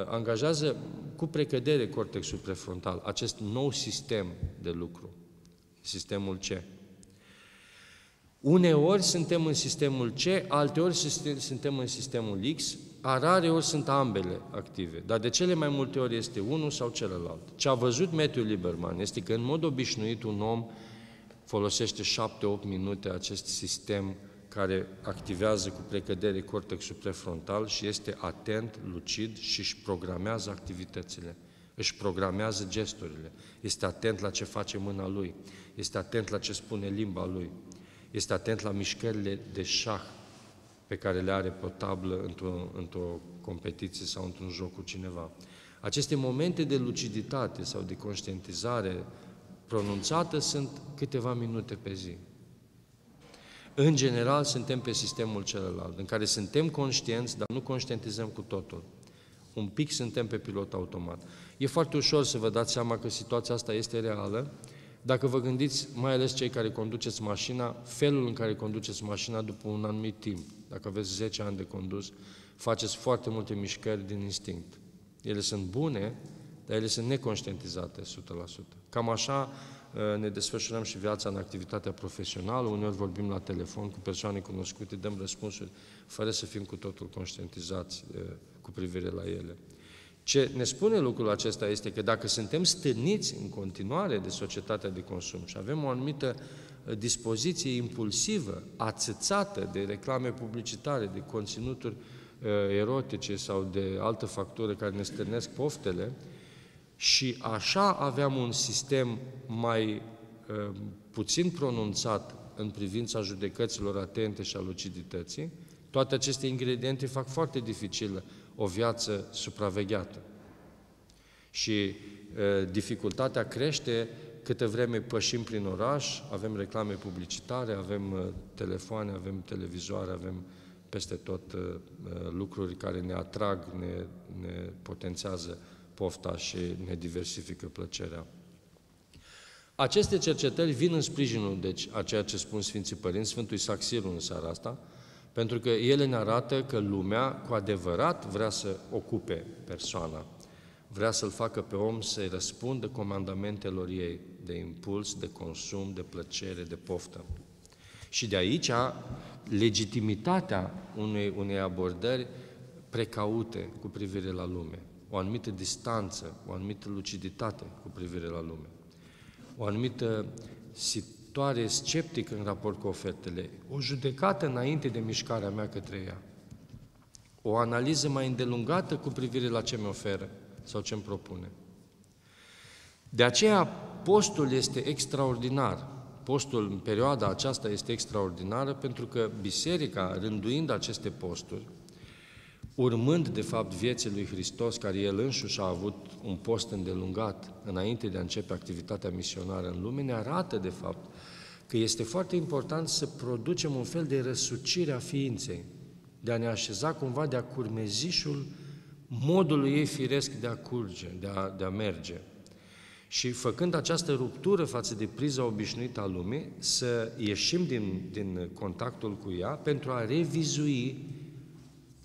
angajează cu precădere cortexul prefrontal, acest nou sistem de lucru, sistemul C. Uneori suntem în sistemul C, alteori suntem în sistemul X, a rare ori sunt ambele active, dar de cele mai multe ori este unul sau celălalt. Ce a văzut Matthew Lieberman este că în mod obișnuit un om folosește 7-8 minute acest sistem care activează cu precădere cortexul prefrontal și este atent, lucid și își programează activitățile, își programează gesturile, este atent la ce face mâna lui, este atent la ce spune limba lui, este atent la mișcările de șah pe care le are pe o tablă într-o, într competiție sau într-un joc cu cineva. Aceste momente de luciditate sau de conștientizare pronunțată sunt câteva minute pe zi. În general, suntem pe sistemul celălalt, în care suntem conștienți, dar nu conștientizăm cu totul. Un pic suntem pe pilot automat. E foarte ușor să vă dați seama că situația asta este reală, dacă vă gândiți, mai ales cei care conduceți mașina, felul în care conduceți mașina după un anumit timp. Dacă aveți 10 ani de condus, faceți foarte multe mișcări din instinct. Ele sunt bune, dar ele sunt neconștientizate 100%. Cam așa Eh, ne desfășurăm și viața în activitatea profesională, uneori vorbim la telefon cu persoane cunoscute, dăm răspunsuri fără să fim cu totul conștientizați eh, cu privire la ele. Ce ne spune lucrul acesta este că dacă suntem stârniți în continuare de societatea de consum și avem o anumită eh, dispoziție impulsivă, ațățată de reclame publicitare, de conținuturi erotice sau de altă factură care ne stârnesc poftele, și așa aveam un sistem mai uh, puțin pronunțat în privința judecăților atente și a lucidității, toate aceste ingrediente fac foarte dificilă o viață supravegheată. Și uh, dificultatea crește câte vreme pășim prin oraș, avem reclame publicitare, avem uh, telefoane, avem televizoare, avem peste tot uh, uh lucruri care ne atrag, ne, ne potențează pofta și ne diversifică plăcerea. Aceste cercetări vin în sprijinul, deci, a ceea ce spun Sfinții Părinți, Sfântul Isaac Siru în seara asta, pentru că ele ne arată că lumea, cu adevărat, vrea să ocupe persoana, vrea să-l facă pe om să-i răspundă comandamentelor ei de impuls, de consum, de plăcere, de poftă. Și de aici legitimitatea unei, unei abordări precaute cu privire la lume o anumită distanță, o anumită luciditate cu privire la lume, o anumită situare sceptică în raport cu ofertele, o judecată înainte de mișcarea mea către ea, o analiză mai îndelungată cu privire la ce mi oferă sau ce îmi propune. De aceea, postul este extraordinar. Postul în perioada aceasta este extraordinară pentru că biserica, rânduind aceste posturi, urmând de fapt vieții lui Hristos, care el însuși a avut un post îndelungat înainte de a începe activitatea misionară în lume, ne arată de fapt că este foarte important să producem un fel de răsucire a ființei, de a ne așeza cumva de a curmezișul modului ei firesc de a curge, de a, de a merge. Și făcând această ruptură față de priza obișnuită a lumii, să ieșim din, din contactul cu ea pentru a revizui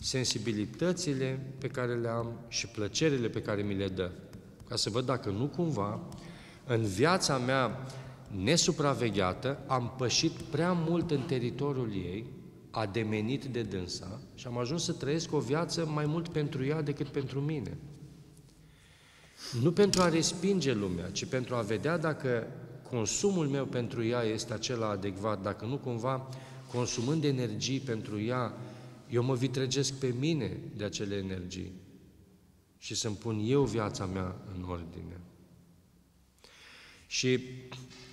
sensibilitățile pe care le am și plăcerile pe care mi le dă. Ca să văd dacă nu cumva, în viața mea nesupravegheată, am pășit prea mult în teritoriul ei, a demenit de dânsa și am ajuns să trăiesc o viață mai mult pentru ea decât pentru mine. Nu pentru a respinge lumea, ci pentru a vedea dacă consumul meu pentru ea este acela adecvat, dacă nu cumva consumând energii pentru ea, eu mă vitregesc pe mine de acele energii și să-mi pun eu viața mea în ordine. Și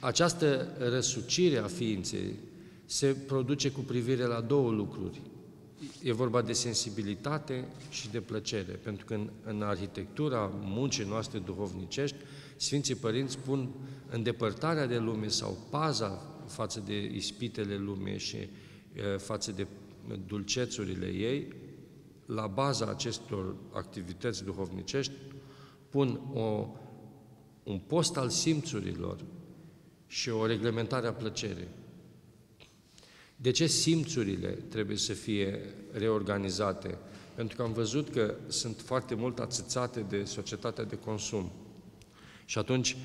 această răsucire a ființei se produce cu privire la două lucruri. E vorba de sensibilitate și de plăcere, pentru că în, în arhitectura muncii noastre duhovnicești, Sfinții Părinți spun îndepărtarea de lume sau paza față de ispitele lumii și e, față de dulcețurile ei, la baza acestor activități duhovnicești, pun o, un post al simțurilor și o reglementare a plăcerii. De ce simțurile trebuie să fie reorganizate? Pentru că am văzut că sunt foarte mult ațățate de societatea de consum. Și atunci,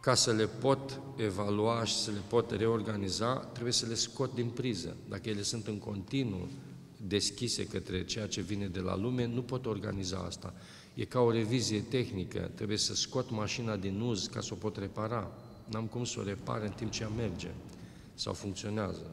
ca să le pot evalua și să le pot reorganiza, trebuie să le scot din priză. Dacă ele sunt în continuu deschise către ceea ce vine de la lume, nu pot organiza asta. E ca o revizie tehnică, trebuie să scot mașina din uz ca să o pot repara. N-am cum să o repar în timp ce ea merge sau funcționează.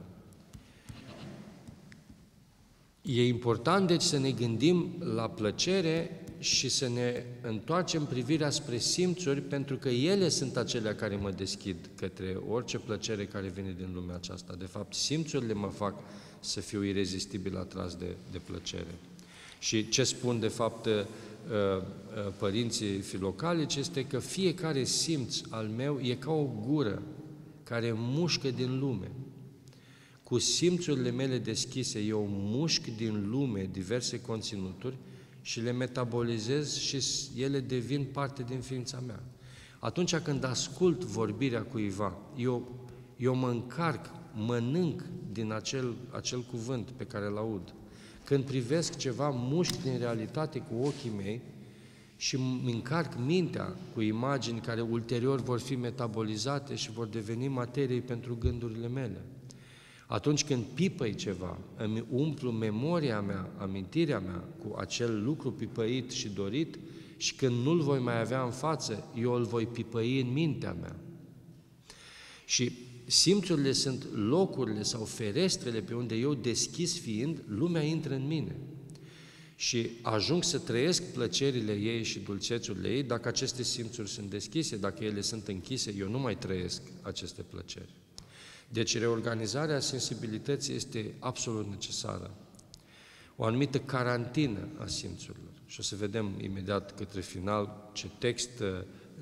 E important, deci, să ne gândim la plăcere și să ne întoarcem privirea spre simțuri, pentru că ele sunt acelea care mă deschid către orice plăcere care vine din lumea aceasta. De fapt, simțurile mă fac să fiu irezistibil atras de, de plăcere. Și ce spun, de fapt, uh, uh, părinții filocalici este că fiecare simț al meu e ca o gură care mușcă din lume. Cu simțurile mele deschise, eu mușc din lume diverse conținuturi și le metabolizez și ele devin parte din ființa mea. Atunci când ascult vorbirea cuiva, eu, eu mă încarc, mănânc din acel, acel cuvânt pe care îl aud. Când privesc ceva, mușc din realitate cu ochii mei și îmi încarc mintea cu imagini care ulterior vor fi metabolizate și vor deveni materie pentru gândurile mele. Atunci când pipăi ceva, îmi umplu memoria mea, amintirea mea cu acel lucru pipăit și dorit și când nu-l voi mai avea în față, eu îl voi pipăi în mintea mea. Și simțurile sunt locurile sau ferestrele pe unde eu deschis fiind, lumea intră în mine. Și ajung să trăiesc plăcerile ei și dulcețurile ei dacă aceste simțuri sunt deschise, dacă ele sunt închise, eu nu mai trăiesc aceste plăceri. Deci reorganizarea sensibilității este absolut necesară. O anumită carantină a simțurilor. Și o să vedem imediat către final ce text uh,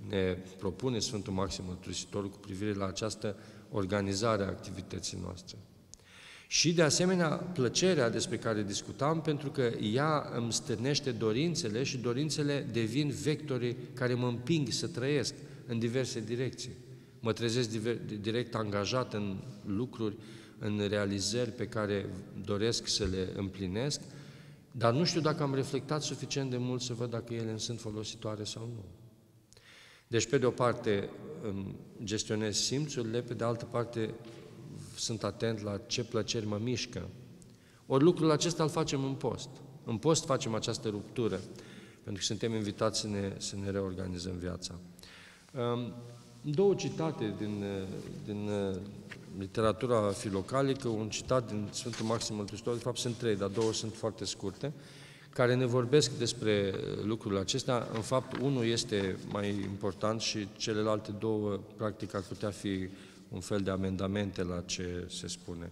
ne propune Sfântul Maxim Mărturisitorul cu privire la această organizare a activității noastre. Și, de asemenea, plăcerea despre care discutam, pentru că ea îmi stârnește dorințele și dorințele devin vectorii care mă împing să trăiesc în diverse direcții mă trezesc direct angajat în lucruri, în realizări pe care doresc să le împlinesc, dar nu știu dacă am reflectat suficient de mult să văd dacă ele îmi sunt folositoare sau nu. Deci, pe de o parte, gestionez simțurile, pe de altă parte, sunt atent la ce plăceri mă mișcă. Ori lucrul acesta îl facem în post. În post facem această ruptură, pentru că suntem invitați să ne, să ne reorganizăm viața. Două citate din, din uh, literatura filocalică, un citat din Sfântul Maxim Mântuitor, de fapt sunt trei, dar două sunt foarte scurte, care ne vorbesc despre lucrurile acestea. În fapt, unul este mai important și celelalte două, practic, ar putea fi un fel de amendamente la ce se spune.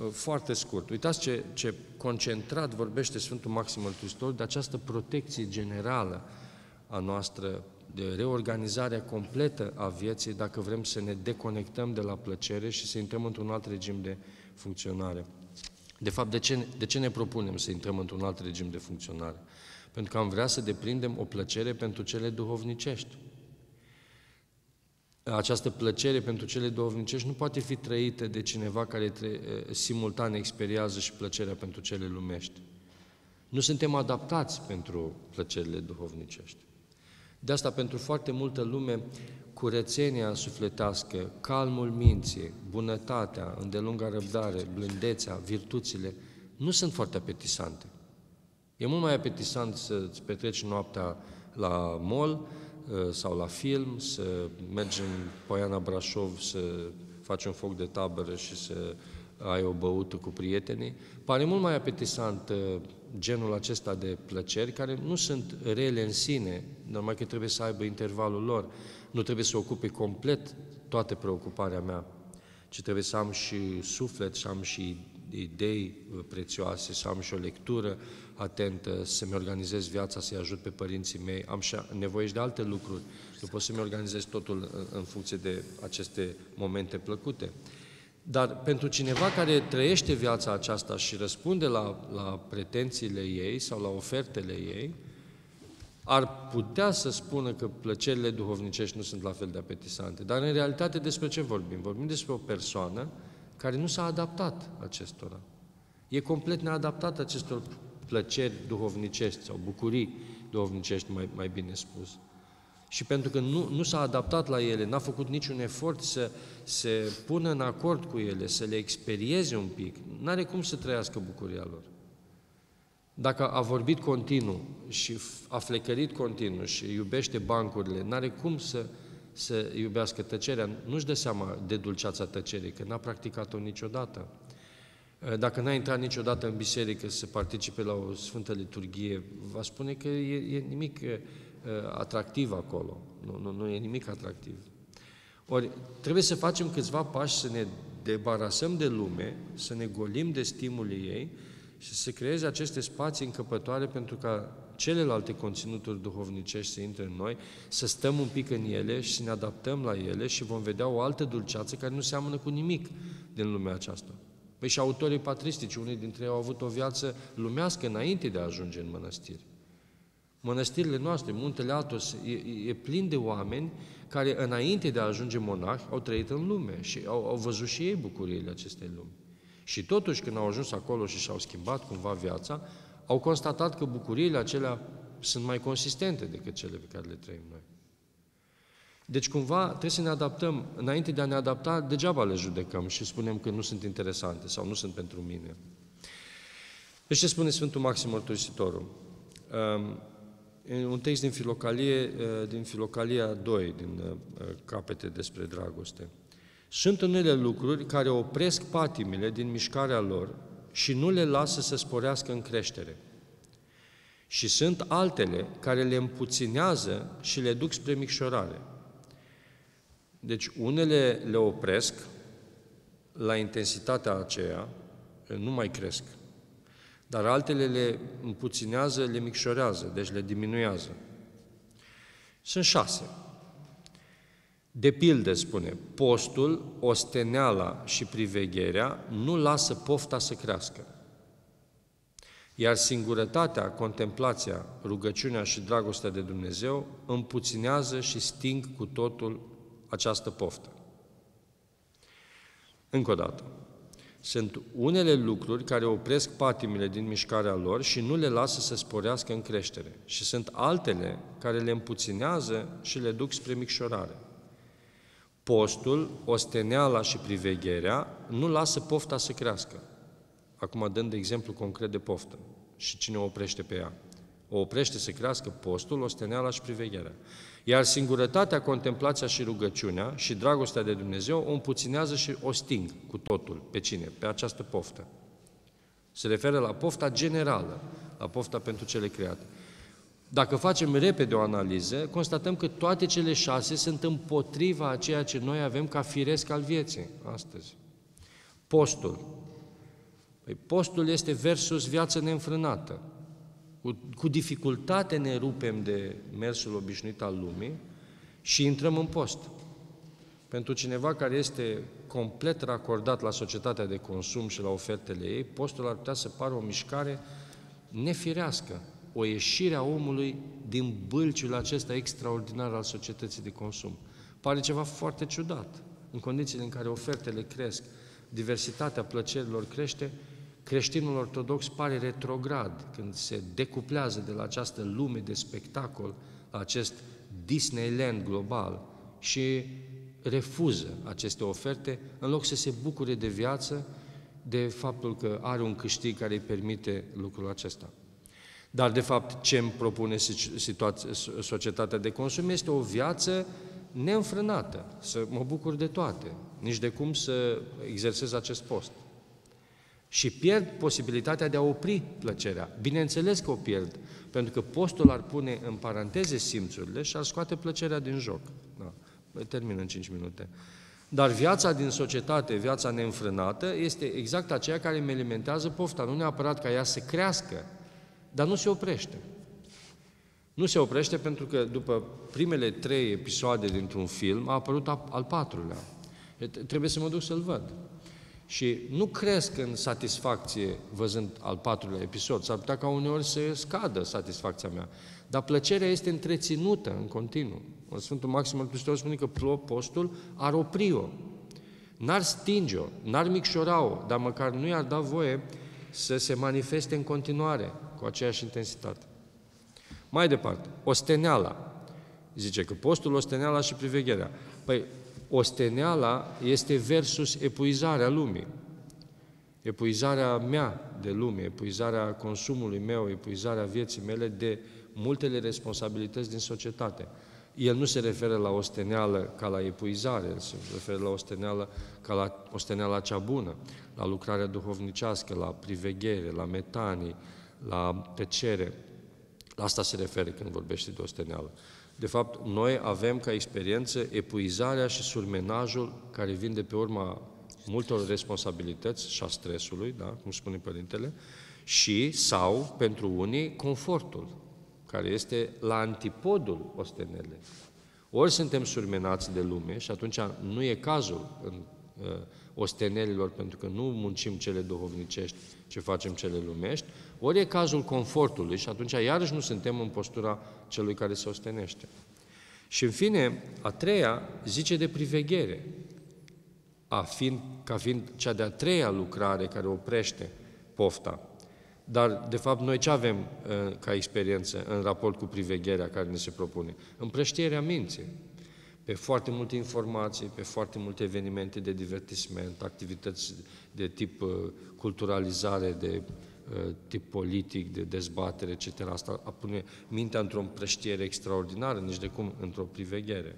Uh, foarte scurt. Uitați ce, ce concentrat vorbește Sfântul Maxim Mărturisitor de această protecție generală a noastră, de reorganizarea completă a vieții dacă vrem să ne deconectăm de la plăcere și să intrăm într-un alt regim de funcționare. De fapt, de ce, de ce ne propunem să intrăm într-un alt regim de funcționare? Pentru că am vrea să deprindem o plăcere pentru cele duhovnicești această plăcere pentru cele duhovnicești nu poate fi trăită de cineva care tre- simultan experiază și plăcerea pentru cele lumești. Nu suntem adaptați pentru plăcerile duhovnicești. De asta, pentru foarte multă lume, curățenia sufletească, calmul minții, bunătatea, îndelunga răbdare, blândețea, virtuțile, nu sunt foarte apetisante. E mult mai apetisant să-ți petreci noaptea la mall, Uh, sau la film, să mergem Poiana Brașov să faci un foc de tabără și să ai o băută cu prietenii. Pare mult mai apetisant uh, genul acesta de plăceri, care nu sunt rele în sine, numai că trebuie să aibă intervalul lor. Nu trebuie să ocupe complet toată preocuparea mea, ci trebuie să am și suflet, să am și idei uh, prețioase, să am și o lectură atentă, să-mi organizez viața, să-i ajut pe părinții mei, am și nevoie și de alte lucruri. Nu pot să-mi organizez totul în, în funcție de aceste momente plăcute. Dar pentru cineva care trăiește viața aceasta și răspunde la, la pretențiile ei sau la ofertele ei, ar putea să spună că plăcerile duhovnicești nu sunt la fel de apetisante. Dar în realitate despre ce vorbim? Vorbim despre o persoană care nu s-a adaptat acestora. E complet neadaptat acestor plăceri duhovnicești sau bucurii duhovnicești, mai, mai bine spus. Și pentru că nu, nu s-a adaptat la ele, n-a făcut niciun efort să se pună în acord cu ele, să le experieze un pic, n-are cum să trăiască bucuria lor. Dacă a vorbit continuu și a flecărit continuu și iubește bancurile, n-are cum să, să iubească tăcerea, nu-și dă seama de dulceața tăcerii, că n-a practicat-o niciodată. Eh, dacă n-a intrat niciodată în biserică să participe la o Sfântă Liturghie, va spune că e, e nimic e, eh, atractiv acolo. Nu, nu, nu e nimic atractiv. Ori trebuie să facem câțiva pași să ne debarasăm de lume, să ne golim de stimulii ei și să creeze aceste spații încăpătoare pentru ca celelalte conținuturi duhovnicești să intre în noi, să stăm un pic în ele și să ne adaptăm la ele și vom vedea o altă dulceață care nu seamănă cu nimic din lumea aceasta. Păi și autorii patristici, unii dintre ei au avut o viață lumească înainte de a ajunge în mănăstiri. Mănăstirile noastre, Muntele Atos, e, e plin de oameni care înainte de a ajunge monahi au trăit în lume și au, au văzut și ei bucuriile acestei lumi. Și totuși când au ajuns acolo și și-au schimbat cumva viața, au constatat că bucuriile acelea sunt mai consistente decât cele pe care le trăim noi. Deci cumva trebuie să ne adaptăm. Înainte de a ne adapta, degeaba le judecăm și spunem că nu sunt interesante sau nu sunt pentru mine. Deci ce spune Sfântul Maxim Mărturisitorul? Um, un text din Filocalie, uh, din Filocalia 2, din uh, capete despre dragoste. Sunt unele lucruri care opresc patimile din mișcarea lor și nu le lasă să sporească în creștere. Și sunt altele care le împuținează și le duc spre micșorare. Deci unele le opresc la intensitatea aceea, nu mai cresc, dar altele le împuținează, le micșorează, deci le diminuează. Sunt șase. De pildă, spune, postul, osteneala și privegherea nu lasă pofta să crească. Iar singurătatea, contemplația, rugăciunea și dragostea de Dumnezeu împuținează și sting cu totul această poftă. Încă o dată. Sunt unele lucruri care opresc patimile din mișcarea lor și nu le lasă să sporească în creștere. Și sunt altele care le împuținează și le duc spre micșorare. Postul, osteneala și privegherea nu lasă pofta să crească. Acum dând de exemplu concret de poftă și cine o oprește pe ea. O oprește să crească postul, osteneala și privegherea. Iar singurătatea, contemplația și rugăciunea și dragostea de Dumnezeu o împuținează și o sting cu totul. Pe cine? Pe această poftă. Se referă la pofta generală, la pofta pentru cele create. Dacă facem repede o analiză, constatăm că toate cele șase sunt împotriva a ceea ce noi avem ca firesc al vieții astăzi. Postul. Păi postul este versus viață neînfrânată. Cu, cu dificultate ne rupem de mersul obișnuit al lumii și intrăm în post. Pentru cineva care este complet racordat la societatea de consum și la ofertele ei, postul ar putea să pară o mișcare nefirească, o ieșire a omului din bâlciul acesta extraordinar al societății de consum. Pare ceva foarte ciudat. În condițiile în care ofertele cresc, diversitatea plăcerilor crește, creștinul ortodox pare retrograd când se decuplează de la această lume de spectacol, la acest Disneyland global și refuză aceste oferte în loc să se bucure de viață, de faptul că are un câștig care îi permite lucrul acesta. Dar, de fapt, ce îmi propune societatea de consum este o viață neînfrânată, să mă bucur de toate, nici de cum să exersez acest post. Și pierd posibilitatea de a opri plăcerea. Bineînțeles că o pierd, pentru că postul ar pune în paranteze simțurile și ar scoate plăcerea din joc. Da. Termin în 5 minute. Dar viața din societate, viața neînfrânată, este exact aceea care îmi alimentează pofta, nu neapărat ca ea să crească, dar nu se oprește. Nu se oprește pentru că după primele trei episoade dintr-un film a apărut al patrulea. Trebuie să mă duc să-l văd. Și nu cresc în satisfacție văzând al patrulea episod. S-ar putea ca uneori să scadă satisfacția mea. Dar plăcerea este întreținută în continuu. Sfântul Maxim al Hristos spune că postul ar opri-o. N-ar stinge-o, n-ar micșora-o, dar măcar nu i-ar da voie să se manifeste în continuare cu aceeași intensitate. Mai departe, osteneala. Zice că postul, osteneala și privegherea. Păi, osteneala este versus epuizarea lumii. Epuizarea mea de lume, epuizarea consumului meu, epuizarea vieții mele de multele responsabilități din societate. El nu se referă la osteneală ca la epuizare, el se referă la osteneală ca la osteneala cea bună, la lucrarea duhovnicească, la priveghere, la metanii, la tăcere. La asta se referă când vorbește de osteneală. De fapt, noi avem ca experiență epuizarea și surmenajul care vin de pe urma multor responsabilități și a stresului, da, cum spune Părintele, și sau, pentru unii, confortul, care este la antipodul ostenelei. Ori suntem surmenați de lume și atunci nu e cazul în uh, ostenelilor pentru că nu muncim cele duhovnicești, ce facem cele lumești, ori e cazul confortului și atunci iarăși nu suntem în postura celui care se ostenește. Și în fine, a treia zice de priveghere, a fiind, ca fiind cea de-a treia lucrare care oprește pofta. Dar, de fapt, noi ce avem uh, ca experiență în raport cu privegherea care ne se propune? Împrăștierea minții pe foarte multe informații, pe foarte multe evenimente de divertisment, activități de tip uh, culturalizare, de uh, tip politic, de dezbatere, etc. Asta pune mintea într-o împrăștiere extraordinară, nici de cum într-o priveghere.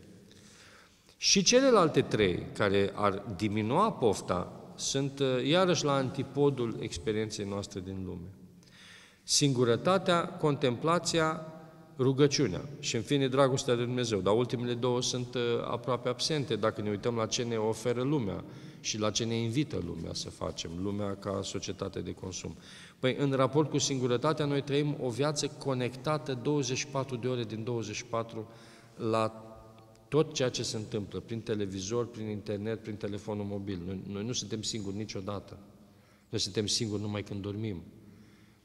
Și celelalte trei care ar diminua pofta sunt uh, iarăși la antipodul experienței noastre din lume. Singurătatea, contemplația rugăciunea și, în fine, dragostea de Dumnezeu. Dar ultimele două sunt uh, aproape absente dacă ne uităm la ce ne oferă lumea și la ce ne invită lumea să facem, lumea ca societate de consum. Păi, în raport cu singurătatea, noi trăim o viață conectată 24 de ore din 24 la tot ceea ce se întâmplă, prin televizor, prin internet, prin telefonul mobil. Noi, noi nu suntem singuri niciodată. Noi suntem singuri numai când dormim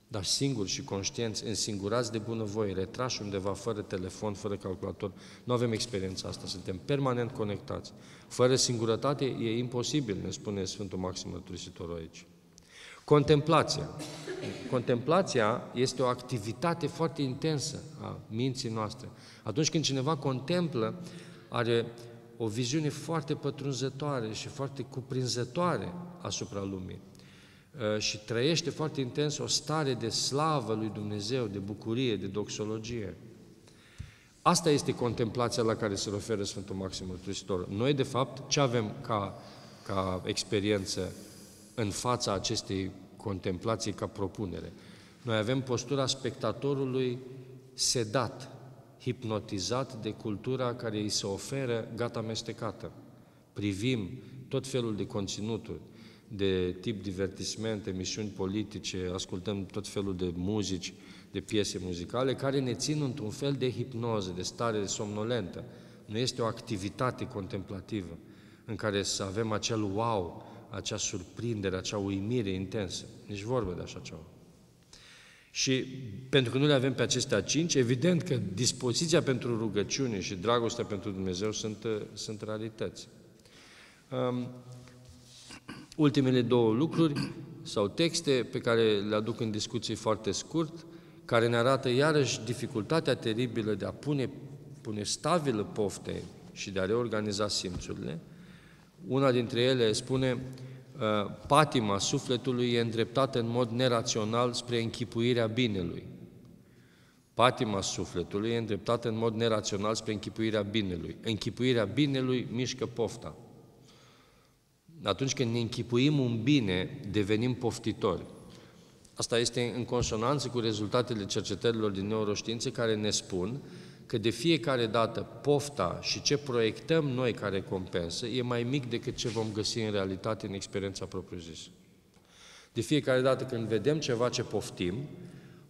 dar singuri și conștienți, însingurați de bunăvoie, retrași undeva, fără telefon, fără calculator. Nu avem experiența asta, suntem permanent conectați. Fără singurătate e imposibil, ne spune Sfântul Maxim Mărturisitor aici. Contemplația. Contemplația este o activitate foarte intensă a minții noastre. Atunci când cineva contemplă, are o viziune foarte pătrunzătoare și foarte cuprinzătoare asupra lumii. Uh, și trăiește foarte intens o stare de slavă lui Dumnezeu, de bucurie, de doxologie. Asta este contemplația la care se referă Sfântul Maxim Mărturisitor. Noi, de fapt, ce avem ca, ca experiență în fața acestei contemplații ca propunere? Noi avem postura spectatorului sedat, hipnotizat de cultura care îi se oferă gata amestecată. Privim tot felul de conținuturi, de tip divertisment, emisiuni politice, ascultăm tot felul de muzici, de piese muzicale, care ne țin într-un fel de hipnoză, de stare de somnolentă. Nu este o activitate contemplativă în care să avem acel wow, acea surprindere, acea uimire intensă. Nici vorbă de așa ceva. Și pentru că nu le avem pe acestea cinci, evident că dispoziția pentru rugăciune și dragostea pentru Dumnezeu sunt, sunt realități. Um, ultimele două lucruri sau texte pe care le aduc în discuții foarte scurt, care ne arată iarăși dificultatea teribilă de a pune, pune stabilă pofte și de a reorganiza simțurile. Una dintre ele spune, Uh, patima sufletului e îndreptată în mod nerațional spre închipuirea binelui. Patima sufletului e îndreptată în mod nerațional spre închipuirea binelui. Închipuirea binelui mișcă pofta. Atunci când ne închipuim un bine, devenim poftitori. Asta este în consonanță cu rezultatele cercetărilor din neuroștiințe care ne spun că de fiecare dată pofta și ce proiectăm noi ca recompensă e mai mic decât ce vom găsi în realitate în experiența propriu-zisă. De fiecare dată când vedem ceva ce poftim,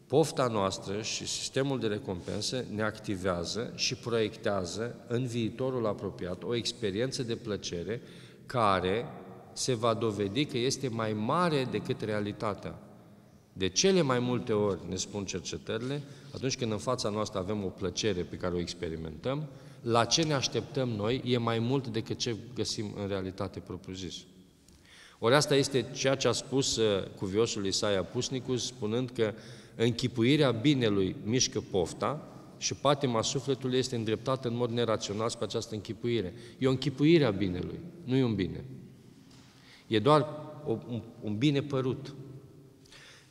pofta noastră și sistemul de recompensă ne activează și proiectează în viitorul apropiat o experiență de plăcere care se va dovedi că este mai mare decât realitatea. De cele mai multe ori, ne spun cercetările, atunci când în fața noastră avem o plăcere pe care o experimentăm, la ce ne așteptăm noi e mai mult decât ce găsim în realitate propriu-zis. Ori asta este ceea ce a spus uh, cuviosul Isaia Pusnicus, spunând că închipuirea binelui mișcă pofta și patima sufletului este îndreptată în mod nerațional spre această închipuire. E o închipuire a binelui, nu e un bine. E doar o, un, un bine părut.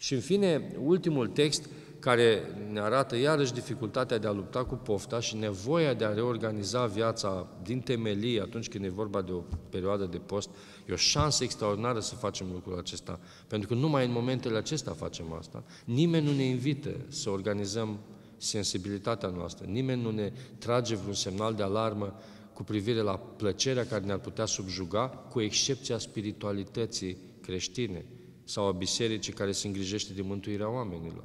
Și în fine, ultimul text care ne arată iarăși dificultatea de a lupta cu pofta și nevoia de a reorganiza viața din temelii atunci când e vorba de o perioadă de post. E o șansă extraordinară să facem lucrul acesta, pentru că numai în momentele acestea facem asta. Nimeni nu ne invită să organizăm sensibilitatea noastră, nimeni nu ne trage vreun semnal de alarmă cu privire la plăcerea care ne-ar putea subjuga, cu excepția spiritualității creștine sau a bisericii care se îngrijește de mântuirea oamenilor.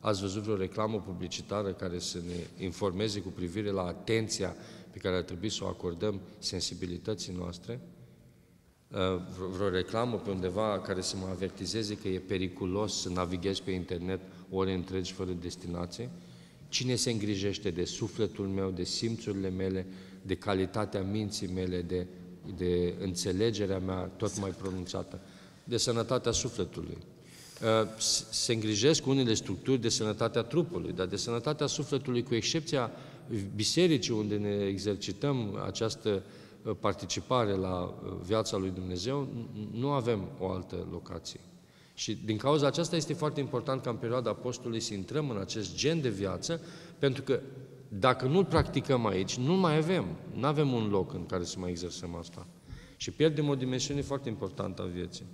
Ați văzut vreo reclamă publicitară care să ne informeze cu privire la atenția pe care ar trebui să o acordăm sensibilității noastre? Uh, vreo reclamă pe undeva care să mă avertizeze că e periculos să navighez pe internet ore întregi fără destinație? Cine se îngrijește de sufletul meu, de simțurile mele, de calitatea minții mele, de, de înțelegerea mea tot mai pronunțată? De sănătatea sufletului. Uh, se îngrijesc unele structuri de sănătatea trupului, dar de sănătatea sufletului, cu excepția bisericii unde ne exercităm această uh, participare la uh, viața lui Dumnezeu, nu avem o altă locație. Și din cauza aceasta este foarte important ca în perioada apostolului să intrăm în acest gen de viață, pentru că dacă nu-l practicăm aici, nu mai avem, nu avem un loc în care să mai exersăm asta. Și pierdem o dimensiune foarte importantă a vieții.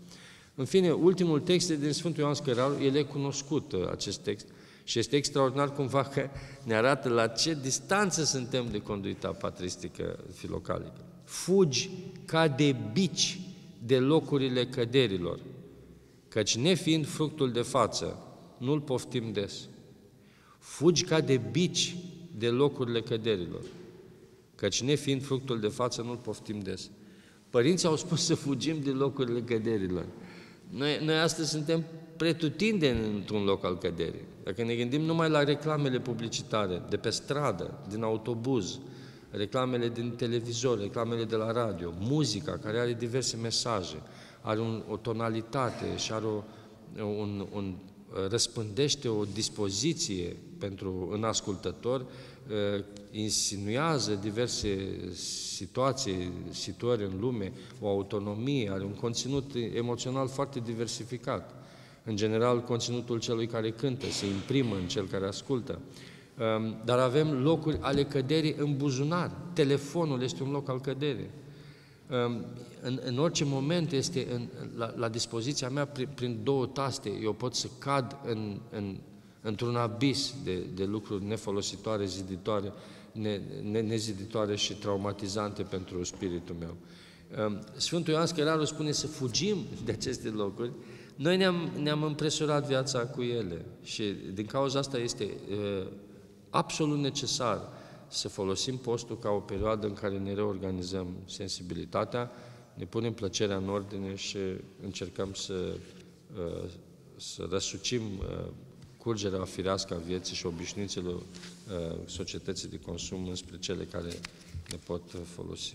În fine, ultimul text din Sfântul Ioan Scăraru, el e cunoscut, uh, acest text, și este extraordinar cumva că ne arată la ce distanță suntem de conduita patristică filocalică. Fugi ca de bici de locurile căderilor, căci nefiind fructul de față, nu-l poftim des. Fugi ca de bici de locurile căderilor, căci nefiind fructul de față, nu-l poftim des. Părinții au spus să fugim de locurile căderilor. Noi, noi astăzi suntem pretutindeni într-un loc al căderii. Dacă ne gândim numai la reclamele publicitare de pe stradă, din autobuz, reclamele din televizor, reclamele de la radio, muzica care are diverse mesaje, are un, o tonalitate și are o, un, un, răspândește o dispoziție pentru în ascultător Uh, insinuează diverse situații, situări în lume, o autonomie, are un conținut emoțional foarte diversificat. În general, conținutul celui care cântă se imprimă în cel care ascultă. Um, dar avem locuri ale căderii în buzunar. Telefonul este un loc al căderii. Um, în, în orice moment este în, la, la dispoziția mea prin, prin două taste. Eu pot să cad în, în într-un abis de, de lucruri nefolositoare, ziditoare, ne, ne, neziditoare și traumatizante pentru spiritul meu. Um, Sfântul Ioan Scăraru spune să fugim de aceste locuri. Noi ne-am, ne-am împresurat viața cu ele și din cauza asta este uh, absolut necesar să folosim postul ca o perioadă în care ne reorganizăm sensibilitatea, ne punem plăcerea în ordine și încercăm să, uh, să răsucim uh, curgerea firească a vieții și obișnuințelor uh, societății de consum înspre cele care ne pot folosi.